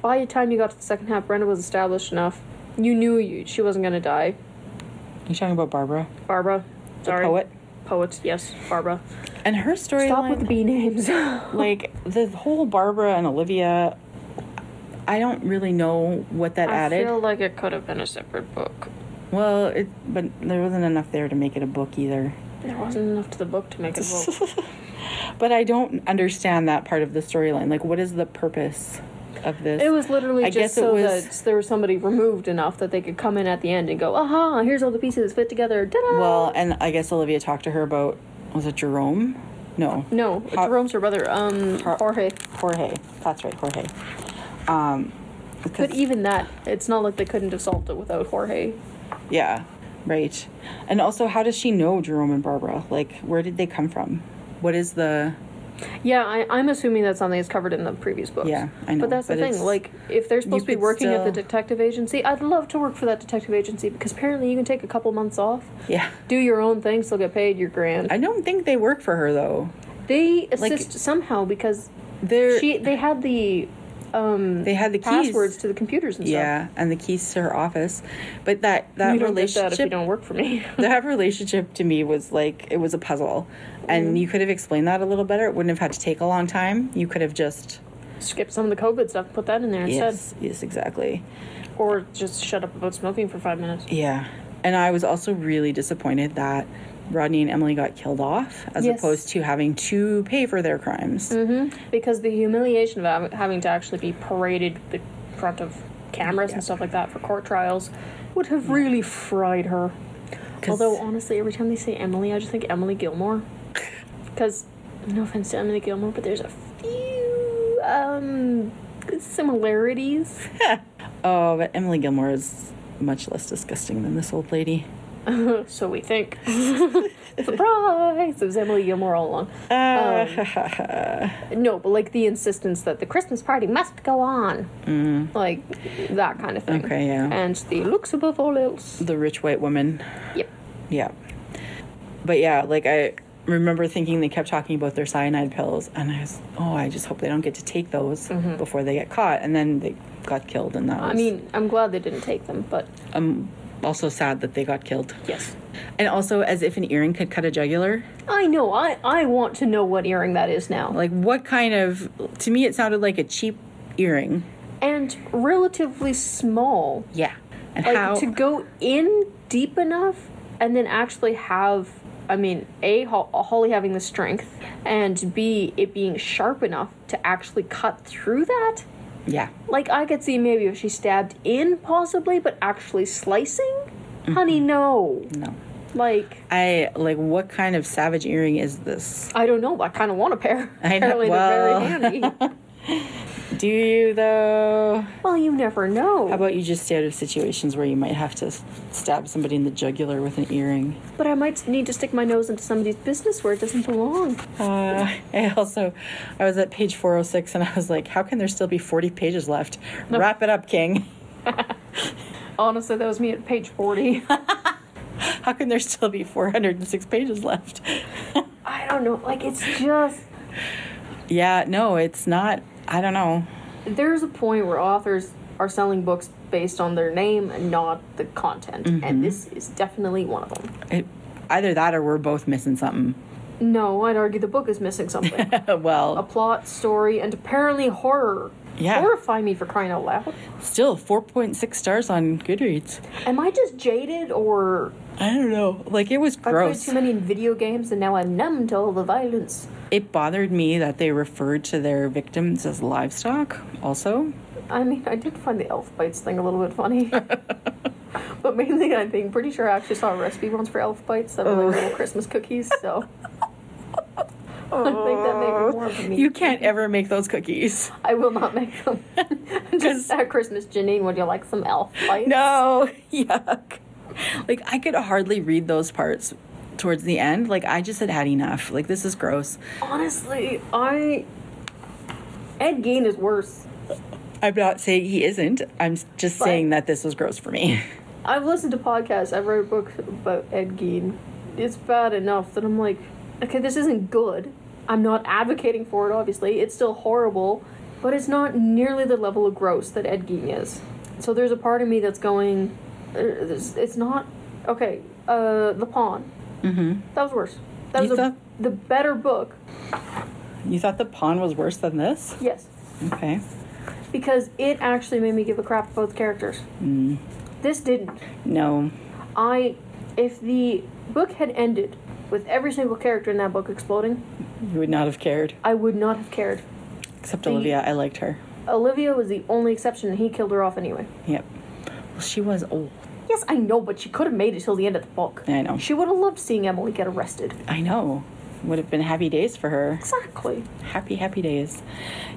by the time you got to the second half, Brenda was established enough. You knew you, she wasn't going to die. you talking about Barbara, Barbara. Sorry. poet, Poet, yes, Barbara. and her story. Stop with the B names. like the whole Barbara and Olivia, I don't really know what that I added. I feel like it could have been a separate book. Well, it but there wasn't enough there to make it a book either. There wasn't enough to the book to make it a book. But I don't understand that part of the storyline. Like, what is the purpose of this? It was literally I just guess it so was- that there was somebody removed enough that they could come in at the end and go, aha, here's all the pieces fit together. Ta-da! well, and I guess Olivia talked to her about was it Jerome? No, no, How- Jerome's her brother. Um, Jorge. Jorge. That's right, Jorge. Um, But even that, it's not like they couldn't have solved it without Jorge. Yeah, right. And also, how does she know Jerome and Barbara? Like, where did they come from? What is the Yeah, I, I'm assuming that's something that's covered in the previous books. Yeah, I know, But that's the thing. Like, if they're supposed to be working at the detective agency, I'd love to work for that detective agency because apparently you can take a couple months off, yeah? do your own thing, still get paid your grand. I don't think they work for her though. they like- assist somehow because They're she they had the um they had the keys. passwords to the computers and stuff. Yeah, and the keys to her office. But that that you don't get that if you relationship don't work for me. that relationship to me was like it was a puzzle. And you could have explained that a little better. It wouldn't have had to take a long time. You could have just Skip some of the COVID stuff, and put that in there instead, Yes, yes, exactly. or just shut up about smoking for five minutes. Yeah. And I was also really disappointed that Rodney and Emily got killed off as Yes. opposed to having to pay for their crimes. Because the humiliation of having to actually be paraded in front of cameras and stuff like that for court trials would have really fried her. Although honestly, every time they say Emily, I just think Emily Gilmore. Because no offense to Emily Gilmore, but there's a few um similarities. Oh, but Emily Gilmore is much less disgusting than this old lady. so we think. Surprise! It was Emily Gilmore all along. Uh, No, but like the insistence that the Christmas party must go on. Like that kind of thing. Mm-hmm. Okay, yeah. And the looks above all else. the rich white woman. Yep. Yeah. But yeah, like I remember thinking they kept talking about their cyanide pills, and I was, oh, I just hope they don't get to take those before they get caught. And then they got killed, and that was. Mm-hmm. I mean, I'm glad they didn't take them, but I'm also sad that they got killed. yes. And also, as if an earring could cut a jugular. I know. I I want to know what earring that is now. Like, what kind of. To me, it sounded like a cheap earring. and relatively small. Yeah. And Like how. to go in deep enough and then actually have I mean, A Ho- Holly having the strength and B it being sharp enough to actually cut through that. Yeah. Like I could see maybe if she stabbed in possibly, but actually slicing? Mm-hmm. Honey, no. No. Like, I like what kind of savage earring is this? I don't know. I kind of want a pair. I know, Apparently, well. they're very handy. Do you though? well, you never know. How about you just stay out of situations where you might have to stab somebody in the jugular with an earring? but I might need to stick my nose into somebody's business where it doesn't belong. Uh, I also, I was at page 406 and I was like, how can there still be 40 pages left? Wrap it up, King. Honestly, that was me at page 40. How can there still be 406 pages left? I don't know. Like, it's just. yeah, no, it's not. I don't know. There's a point where authors are selling books based on their name and not the content. And mm-hmm. this is definitely one of them. It, either that or we're both missing something. No, I'd argue the book is missing something. Well, a plot, story, and apparently horror. Yeah. Horrify me for crying out loud. still 4.6 stars on Goodreads. Am I just jaded or I don't know. Like, it was gross. I played too many video games and now I'm numb to all the violence? It bothered me that they referred to their victims as livestock, also. I mean, I did find the elf bites thing a little bit funny. but mainly, I think, pretty sure I actually saw a recipe once for elf bites that were like little Christmas cookies, so. I think that may more of me. You can't ever make those cookies. I will not make them. Just at Christmas, Janine, would you like some elf bites? No, yuck. Like I could hardly read those parts towards the end. Like I just had had enough. Like this is gross. Honestly, I. Ed Gein is worse. I'm not saying he isn't. I'm just But- saying that this was gross for me. I've listened to podcasts, I've read books about Ed Gein. It's bad enough that I'm like, okay, this isn't good. I'm not advocating for it, obviously. It's still horrible, but it's not nearly the level of gross that Ed Gein is. So there's a part of me that's going, uh, it's not. Okay, uh, The Pawn. Mm-hmm. That was worse. That You was a, the better book, You thought the pawn was worse than this? yes. Okay. Because it actually made me give a crap about the characters. Mm. This didn't. No. I, if the book had ended with every single character in that book exploding, You would not have cared. I would not have cared. Except The- Olivia. I liked her. Olivia was the only exception, and he killed her off anyway. Yep. Well, she was old. Yes, I know, but she could have made it till the end of the book. I know. She would have loved seeing Emily get arrested. I know. Would have been happy days for her. Exactly. Happy, happy days.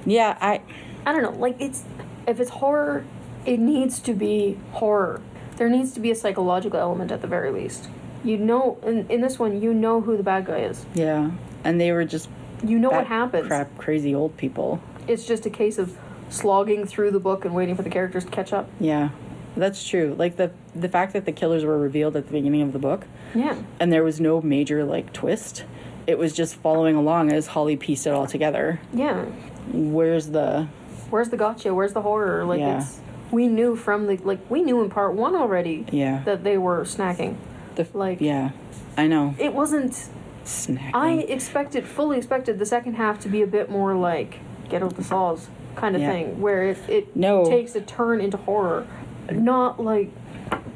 Yeah, I. I don't know. Like it's if it's horror, it needs to be horror. There needs to be a psychological element at the very least. You know, in, in this one, you know who the bad guy is. Yeah. And they were just You know what happens. crap crazy old people. It's just a case of slogging through the book and waiting for the characters to catch up. Yeah, that's true. Like the the fact that the killers were revealed at the beginning of the book, Yeah. and there was no major like twist. It was just following along as Holly pieced it all together. Yeah. Where's the Where's the gotcha? Where's the horror? Like Yeah. it's we knew from the like we knew in part one already yeah that they were snacking. the like- yeah I know It wasn't snacking. I expected fully expected the second half to be a bit more like get out the saws kind of Yeah. thing, where it, it No. takes a turn into horror. Not like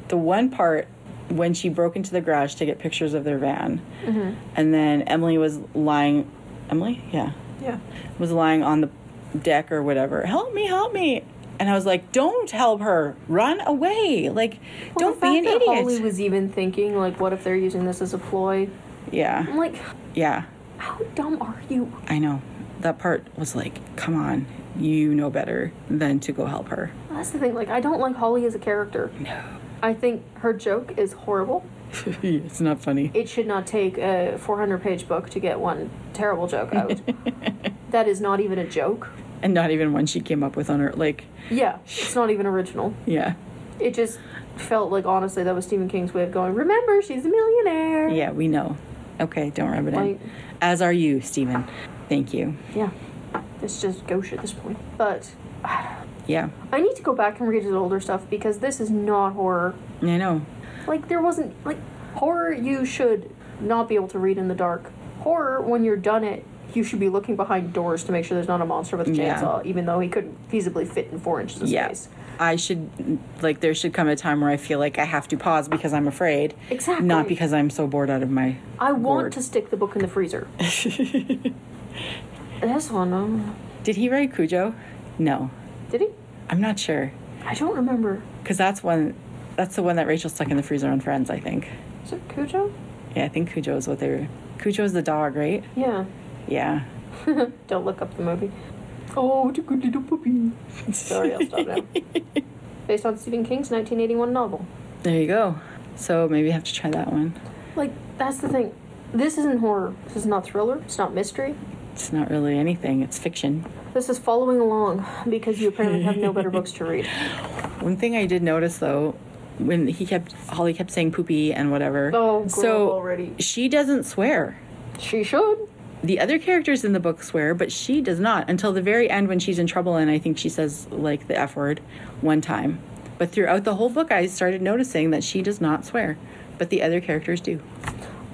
the one part when she broke into the garage to get pictures of their van, Mm-hmm. and then Emily was lying. Emily, yeah, yeah. was lying on the deck or whatever. Help me, help me. And I was like, "Don't help her! Run away! Like, Well, don't be an idiot." Holly was even thinking like, what if they're using this as a ploy? yeah, I'm like, yeah, how dumb are you? I know. That part was like, "Come on, you know better than to go help her." That's the thing. Like, I don't like Holly as a character. No, I think her joke is horrible. it's not funny. It should not take a 400 page book to get one terrible joke out. that is not even a joke. And not even one she came up with on her. Like, Yeah, it's not even original. yeah, It just felt like, honestly, that was Stephen King's way of going, remember, she's a millionaire. yeah, we know. Okay, don't rub it Like- in. As are you, Stephen. Thank you. Yeah. It's just gauche at this point. But Yeah, I need to go back and read his older stuff because this is not horror. I know. Like, there wasn't, like, horror you should not be able to read in the dark. Horror, when you're done it, you should be looking behind doors to make sure there's not a monster with a Yeah. chainsaw, even though he couldn't feasibly fit in four inches of Yeah. space. I should like there should come a time where I feel like I have to pause because I'm afraid, Exactly. not because I'm so bored out of my. I want to stick the book in the freezer. this one, um, Did he write Cujo? No, did he? I'm not sure I don't remember. because that's one. That's the one that Rachel stuck in the freezer on Friends. I think. Is it Cujo? Yeah, I think Cujo is what they were. Cujo is the dog, right? Yeah. Yeah. Don't look up the movie. Oh, what a good little puppy. Sorry, I'll stop now. Based on Stephen King's 1981 novel. There you go. So maybe I have to try that one. Like, that's the thing. This isn't horror. This is not thriller. It's not mystery. It's not really anything. It's fiction. This is following along because you apparently have no better books to read. One thing I did notice though, when he kept Holly kept saying poopy and whatever. Oh, so already. she doesn't swear. She should. The other characters in the book swear, but she does not until the very end when she's in trouble and I think she says like the F word one time. But throughout the whole book I started noticing that she does not swear, but the other characters do.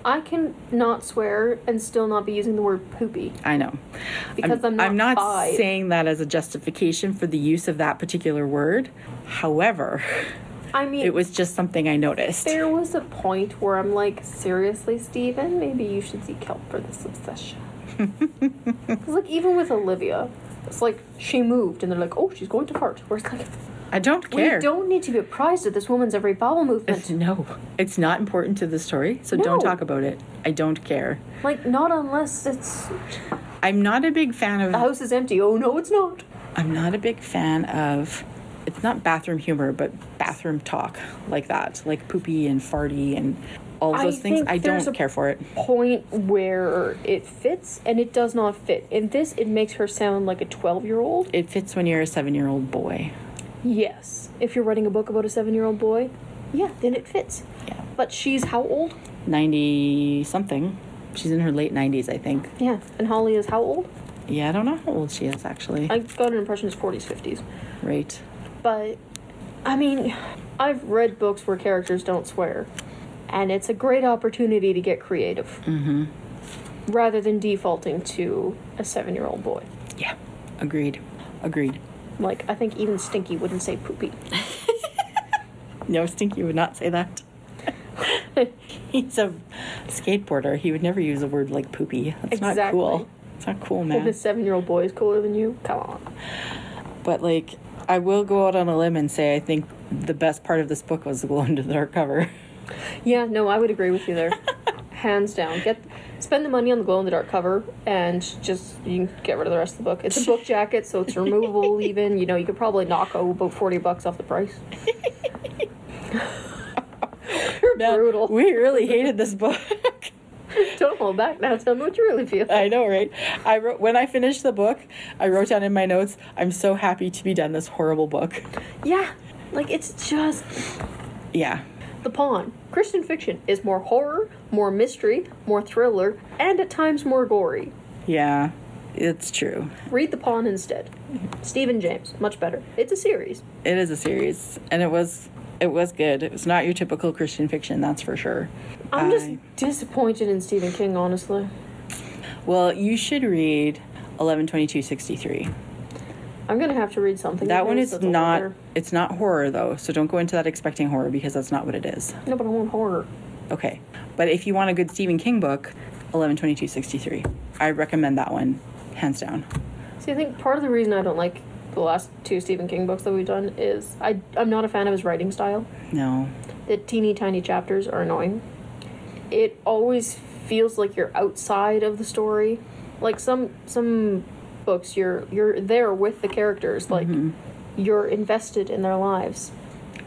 I can not swear and still not be using the word poopy. I know. Because I'm not not five. saying that as a justification for the use of that particular word. However, I mean, it was just something I noticed. there was a point where I'm like, seriously, Stephen, maybe you should seek help for this obsession. Because, like, even with Olivia, it's like she moved and they're like, oh, she's going to fart. Where it's like, I don't care. we don't need to be apprised of this woman's every bowel movement. No, it's not important to the story, so don't talk about it. I don't care. like, not unless it's I'm not a big fan of. the house is empty. Oh, no, it's not. I'm not a big fan of. It's not bathroom humor, but bathroom talk like that, like poopy and farty and all of I those things. I don't care for it. Point where it fits and it does not fit. In this, it makes her sound like a 12 year old. It fits when you're a seven-year-old boy. Yes. If you're writing a book about a seven year old boy, yeah, then it fits. Yeah, But she's how old? ninety something. She's in her late nineties, I think. Yeah. And Holly is how old? Yeah, I don't know how old she is actually. I got an impression it's 40s, 50s. right. But, I mean, I've read books where characters don't swear. And it's a great opportunity to get creative. Mm-hmm. Rather than defaulting to a seven year old boy. Yeah. Agreed. Agreed. Like, I think even Stinky wouldn't say poopy. No, Stinky would not say that. He's a skateboarder. He would never use a word like poopy. That's not cool. It's not cool, If man. a seven year old boy is cooler than you, come on. But like, I will go out on a limb and say I think the best part of this book was the glow in the dark cover. Yeah, no, I would agree with you there. Hands down. Get spend the money on the glow in the dark cover and just you can get rid of the rest of the book. It's a book jacket, so it's removable even. You know, you could probably knock oh, about forty bucks off the price. You're Man, brutal. We really hated this book. Don't hold back now. Tell me what you really feel. I know, right? I wrote when I finished the book. I wrote down in my notes, "I'm so happy to be done this horrible book." Yeah. Like it's just Yeah, The Pawn. Christian fiction is more horror, more mystery, more thriller, and at times more gory. yeah, it's true. Read The Pawn instead. Steven James, much better. It's a series. It is a series, and it was it was good. It was not your typical Christian fiction, that's for sure. I'm just I- disappointed in Stephen King, honestly. well, you should read eleven twenty two sixty three. I'm gonna have to read something. That one is not. It's not horror though, so don't go into that expecting horror because that's not what it is. No, but I want horror. Okay, but if you want a good Stephen King book, eleven twenty two sixty three. I recommend that one, hands down. See, I think part of the reason I don't like the last two Stephen King books that we've done is I I'm not a fan of his writing style. No, The teeny tiny chapters are annoying. It always feels like you're outside of the story. Like some some books, you're you're there with the characters. Like mm-hmm. You're invested in their lives.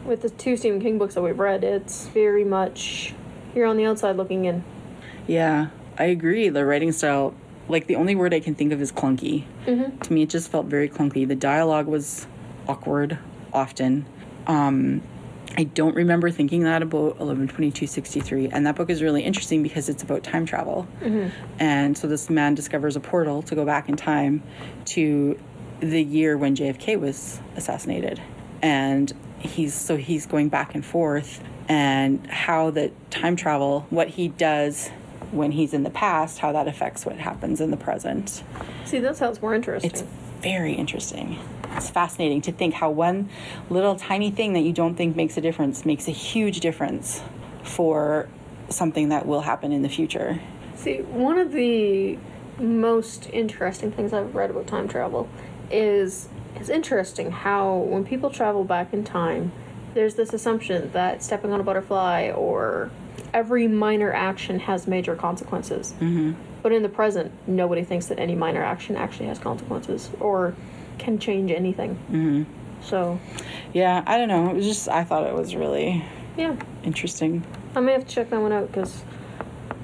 With the two Stephen King books that we've read, it's very much you're on the outside looking in. yeah, I agree. The writing style, like the only word I can think of is clunky. Mm-hmm. To me, it just felt very clunky. The dialogue was awkward often. Um, I don't remember thinking that about 112263. And that book is really interesting because it's about time travel. And so this man discovers a portal to go back in time to the year when JFK was assassinated. And he's so he's going back and forth and how the time travel, what he does when he's in the past, how that affects what happens in the present. See, that sounds more interesting. It's very interesting. It's fascinating to think how one little tiny thing that you don't think makes a difference makes a huge difference for something that will happen in the future. See, one of the most interesting things I've read about time travel is it's interesting how when people travel back in time, there's this assumption that stepping on a butterfly or every minor action has major consequences. Mm-hmm. But in the present, nobody thinks that any minor action actually has consequences or can change anything. Mm-hmm. So, Yeah, I don't know. It was just I thought it was really yeah, interesting. I may have to check that one out because.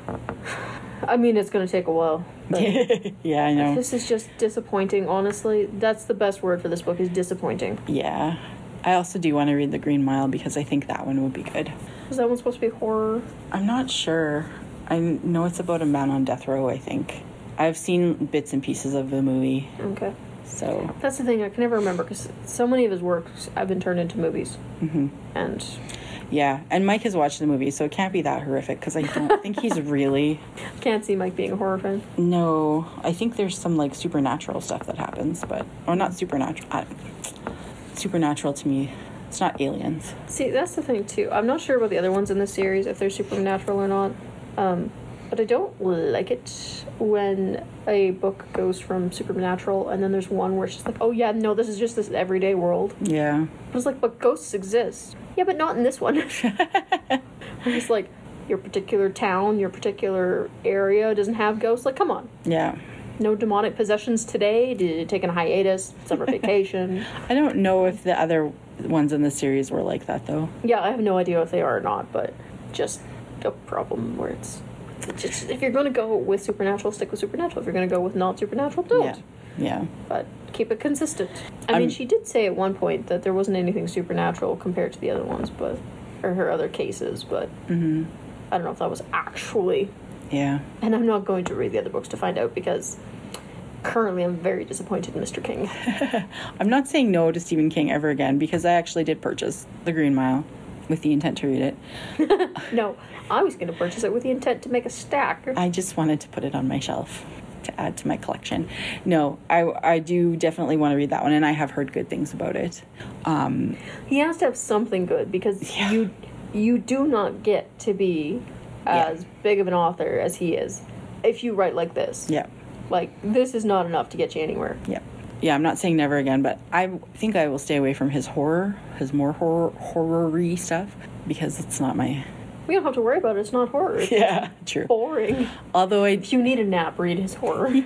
I mean, it's going to take a while. But yeah, I know. this is just disappointing, honestly. That's the best word for this book is disappointing. Yeah. I also do want to read The Green Mile because I think that one would be good. Is that one supposed to be horror? I'm not sure. I know it's about a man on death row, I think. I've seen bits and pieces of the movie, Okay. so That's the thing, I can never remember because so many of his works have been turned into movies. mhm. And yeah. And Mike has watched the movie, so it can't be that horrific because I don't think he's really. can't see Mike being a horror fan. No, I think there's some like supernatural stuff that happens, but or not supernatural. Supernatural to me, it's not aliens. See, that's the thing too. I'm not sure about the other ones in the series if they're supernatural or not. Um, but I don't like it when a book goes from supernatural and then there's one where it's just like, oh yeah, no, this is just this everyday world. Yeah. But it's like, but ghosts exist. Yeah, but not in this one. I'm just like, your particular town, your particular area doesn't have ghosts. Like, come on. Yeah. No demonic possessions today. Did it take a hiatus? Summer vacation? I don't know if the other ones in the series were like that though. Yeah, I have no idea if they are or not, but just a problem where it's just if you're going to go with supernatural, stick with supernatural. If you're going to go with not supernatural, don't. Yeah. Yeah. But keep it consistent. I I'm- mean, she did say at one point that there wasn't anything supernatural compared to the other ones, but or her other cases, but hmm I don't know if that was actually. Yeah. And I'm not going to read the other books to find out because currently I'm very disappointed in Mr. King. I'm not saying no to Stephen King ever again because I actually did purchase The Green Mile with the intent to read it. no, I was going to purchase it with the intent to make a stack. I just wanted to put it on my shelf to add to my collection. No, I, I do definitely want to read that one, and I have heard good things about it. Um, He has to have something good because Yeah. you you do not get to be Yeah. as big of an author as he is if you write like this. yeah, Like this is not enough to get you anywhere. yeah, yeah. I'm not saying never again, but I think I will stay away from his horror, his more horror horror-y stuff because it's not my. We don't have to worry about it. It's not horror. It's Yeah, true. boring. Although I If you need a nap, read his horror.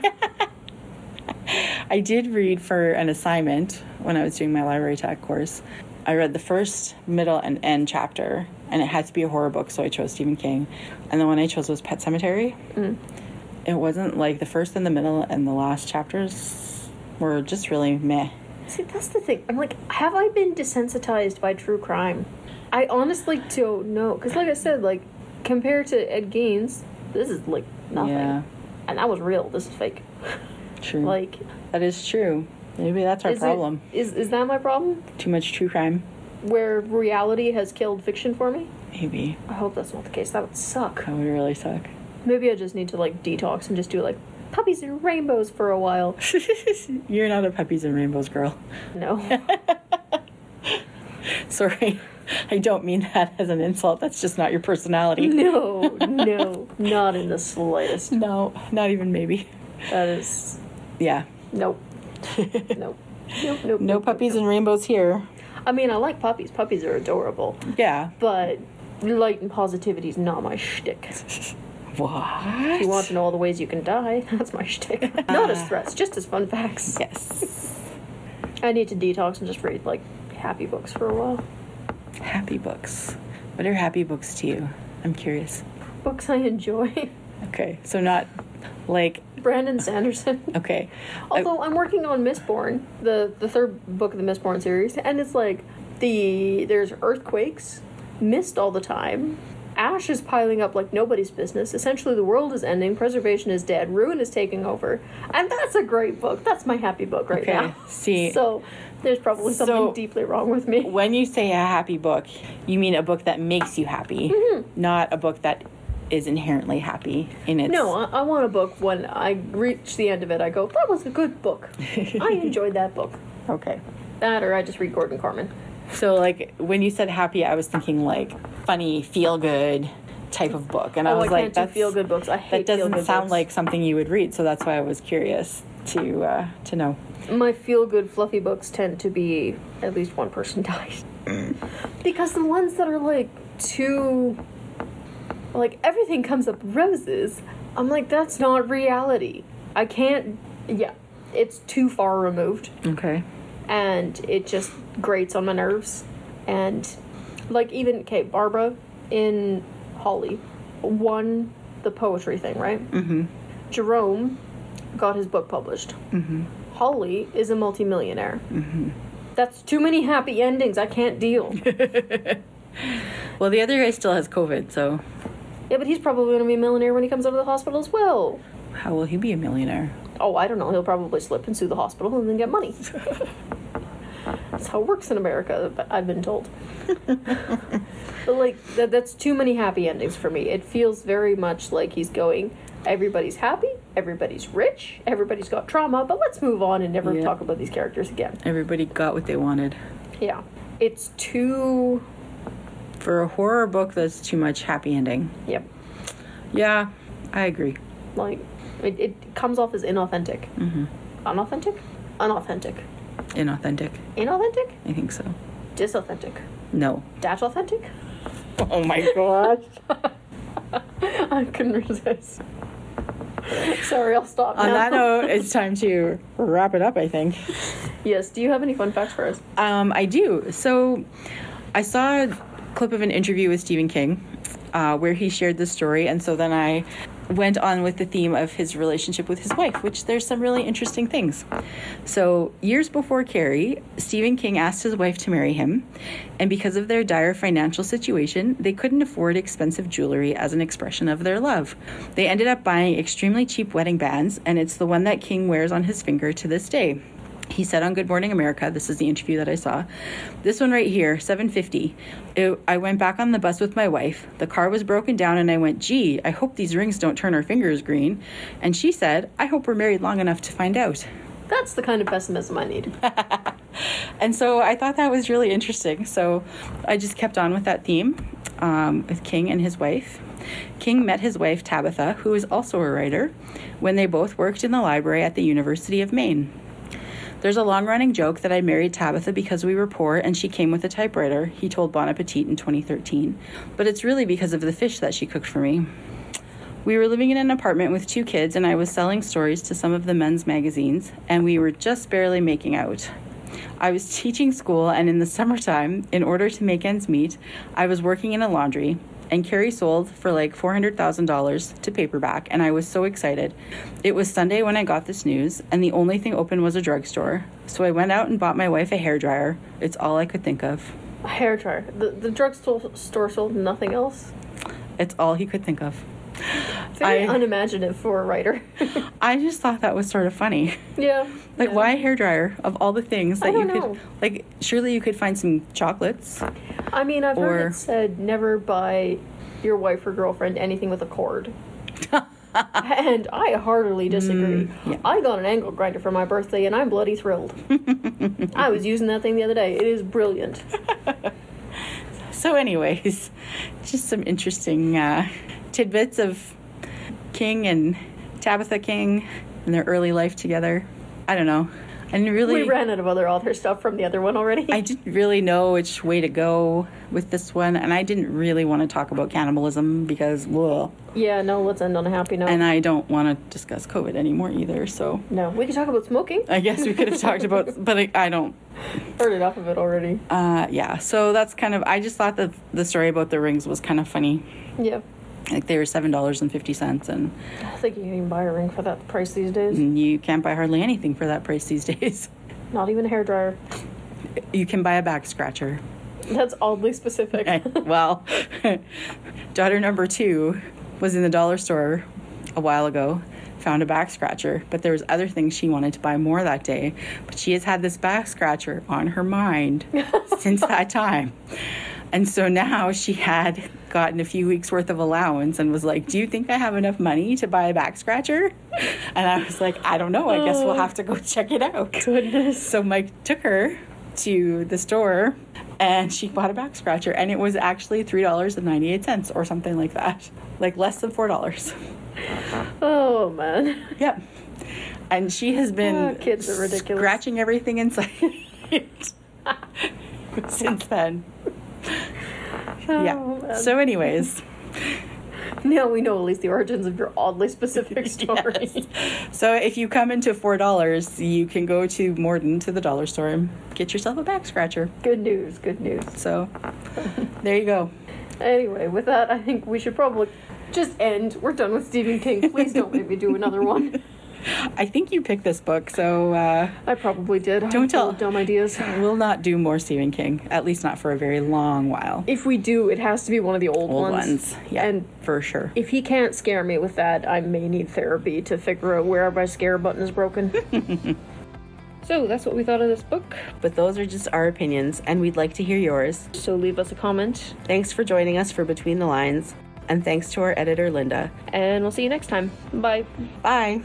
I did read for an assignment when I was doing my library tech course. I read the first, middle, and end chapter, and it had to be a horror book, so I chose Stephen King. And the one I chose was Pet Sematary. Mm. It wasn't like the first and the middle and the last chapters were just really meh. See, that's the thing. I'm like, have I been desensitized by true crime? I honestly don't know. Because, like I said, like, compared to Ed Gaines, this is like nothing. Yeah, And that was real. This is fake. true. Like, that is true. Maybe that's our is problem. It, is, is that my problem? Too much true crime. Where reality has killed fiction for me? Maybe I hope that's not the case. That would suck. that would really suck. Maybe I just need to, like, detox and just do, like, puppies and rainbows for a while. You're not a puppies and rainbows girl. No. Sorry, I don't mean that as an insult. That's just not your personality. no, no, not in the slightest. No, not even maybe. That is. Yeah. Nope. Nope. Nope, nope. No nope, puppies nope. and rainbows here. I mean, I like puppies. Puppies are adorable. Yeah. But light and positivity is not my shtick. What? If you want to know all the ways you can die, that's my shtick. not as uh. threats, just as fun facts. Yes. I need to detox and just read, like, happy books for a while. Happy books. What are happy books to you? I'm curious. Books I enjoy. Okay, so not like Brandon Sanderson. okay. Although I'm working on Mistborn, the the third book of the Mistborn series, and it's like the there's earthquakes, mist all the time, ash is piling up like nobody's business. Essentially, the world is ending, preservation is dead, ruin is taking over, and that's a great book. That's my happy book right Okay, now. see. so there's probably something So- deeply wrong with me. when you say a happy book, you mean a book that makes you happy, Mm-hmm. not a book that is inherently happy in its No, I, I want a book when I reach the end of it, I go, that was a good book. I enjoyed that book. Okay. That, or I just read Gordon Korman. So like when you said happy, I was thinking like funny, feel good type of book. And I oh, was I like that's feel good books. I hate that doesn't sound books. like something you would read, so that's why I was curious to uh, to know. my feel good fluffy books tend to be at least one person dies. because the ones that are like too like everything comes up roses. I'm like, that's not reality. I can't. Yeah, it's too far removed, Okay. and it just grates on my nerves. And like even okay, Barbara in Holly won the poetry thing, right? Mm-hmm. Jerome got his book published. Mm-hmm. Holly is a multimillionaire. That's too many happy endings. I can't deal. Well, the other guy still has COVID, so yeah, but he's probably going to be a millionaire when he comes out of the hospital as well. how will he be a millionaire? Oh, I don't know. He'll probably slip and sue the hospital and then get money. That's how it works in America, but I've been told. but like that, that's too many happy endings for me. It feels very much like he's going. Everybody's happy. Everybody's rich. Everybody's got trauma. But let's move on and never Yeah. talk about these characters again. Everybody got what they wanted. Yeah, it's too. For a horror book, that's too much happy ending. Yep. Yeah, I agree. Like it, it comes off as inauthentic. Mm-hmm. Unauthentic. Unauthentic. Inauthentic. Inauthentic. I think so. Disauthentic. No. Dash authentic. Oh my gosh. I couldn't resist. Sorry, I'll stop On now. that note, it's time to wrap it up, I think. yes. Do you have any fun facts for us? Um, I do. So I saw a clip of an interview with Stephen King uh, where he shared this story. And so then I went on with the theme of his relationship with his wife, which there's some really interesting things. So, years before Carrie, Stephen King asked his wife to marry him. And because of their dire financial situation, they couldn't afford expensive jewelry as an expression of their love. They ended up buying extremely cheap wedding bands, and it's the one that King wears on his finger to this day. He said on Good Morning America, this is the interview that I saw. This one right here, 750. It, I went back on the bus with my wife. The car was broken down and I went, "Gee, I hope these rings don't turn our fingers green." And she said, "I hope we're married long enough to find out." That's the kind of pessimism I need. And so I thought that was really interesting. So I just kept on with that theme um, with King and his wife. King met his wife, Tabitha, who is also a writer, when they both worked in the library at the University of Maine. There's a long running joke that I married Tabitha because we were poor and she came with a typewriter, he told Bon Appetit in 2013. But it's really because of the fish that she cooked for me. We were living in an apartment with two kids, and I was selling stories to some of the men's magazines, and we were just barely making out. I was teaching school, and in the summertime, in order to make ends meet, I was working in a laundry. And Carrie sold for like $400,000 to paperback, and I was so excited. It was Sunday when I got this news, and the only thing open was a drugstore. So I went out and bought my wife a hairdryer. It's all I could think of. A hair dryer. The the drugstore store sold nothing else. It's all he could think of. Very I- unimaginative for a writer. I just thought that was sort of funny. yeah. Like, yeah. why a hairdryer of all the things that you don't could, know. like, surely you could find some chocolates. I mean, I've heard it said never buy your wife or girlfriend anything with a cord. and I heartily disagree. Mm, yeah. I got an angle grinder for my birthday and I'm bloody thrilled. I was using that thing the other day. It is brilliant. So, anyways, just some interesting uh, tidbits of King and Tabitha King and their early life together. I don't know. And really. We ran out of other author stuff from the other one already. I didn't really know which way to go with this one, and I didn't really want to talk about cannibalism because, well, yeah, no, let's end on a happy note. and I don't want to discuss COVID anymore either. So no, we can talk about smoking. I guess we could have talked about, but I, I don't. Heard enough of it already. Uh, yeah, so that's kind of. I just thought that the story about the rings was kind of funny. Yeah. Like they were seven dollars and fifty cents, and I think you can even buy a ring for that price these days. Mm, you can't buy hardly anything for that price these days. Not even a hairdryer. You can buy a back scratcher. That's oddly specific. Okay, eh, well, daughter number two was in the dollar store a while ago, found a back scratcher, but there was other things she wanted to buy more that day. But she has had this back scratcher on her mind since that time. And so now she had gotten a few weeks worth of allowance and was like, Do you think I have enough money to buy a back scratcher? And I was like, I don't know. I guess we'll oh. have to go check it out. Goodness. So Mike took her to the store and she bought a back scratcher and it was actually $3.98 or something like that. Like less than $4. Oh man. Yep. And she has been Oh, kids are ridiculous. scratching everything inside since then. Oh, yeah. man. So anyways, now we know at least the origins of your oddly specific story. Yes. So if you come into four dollars, you can go to Morden to the dollar store and get yourself a back scratcher. Good news, good news. So there you go. Anyway, with that, I think we should probably just end. We're done with Stephen King. Please don't make me do another one. I think you picked this book, so uh, I probably did. Don't full tell- dumb ideas. we'll not do more Stephen King, at least not for a very long while. If we do, it has to be one of the old, Old ones. ones, yeah, And for sure. if he can't scare me with that, I may need therapy to figure out where my scare button is broken. so that's what we thought of this book. But those are just our opinions, and we'd like to hear yours. So leave us a comment, Thanks for joining us for Between the Lines, and thanks to our editor, Linda. and we'll see you next time. Bye. Bye.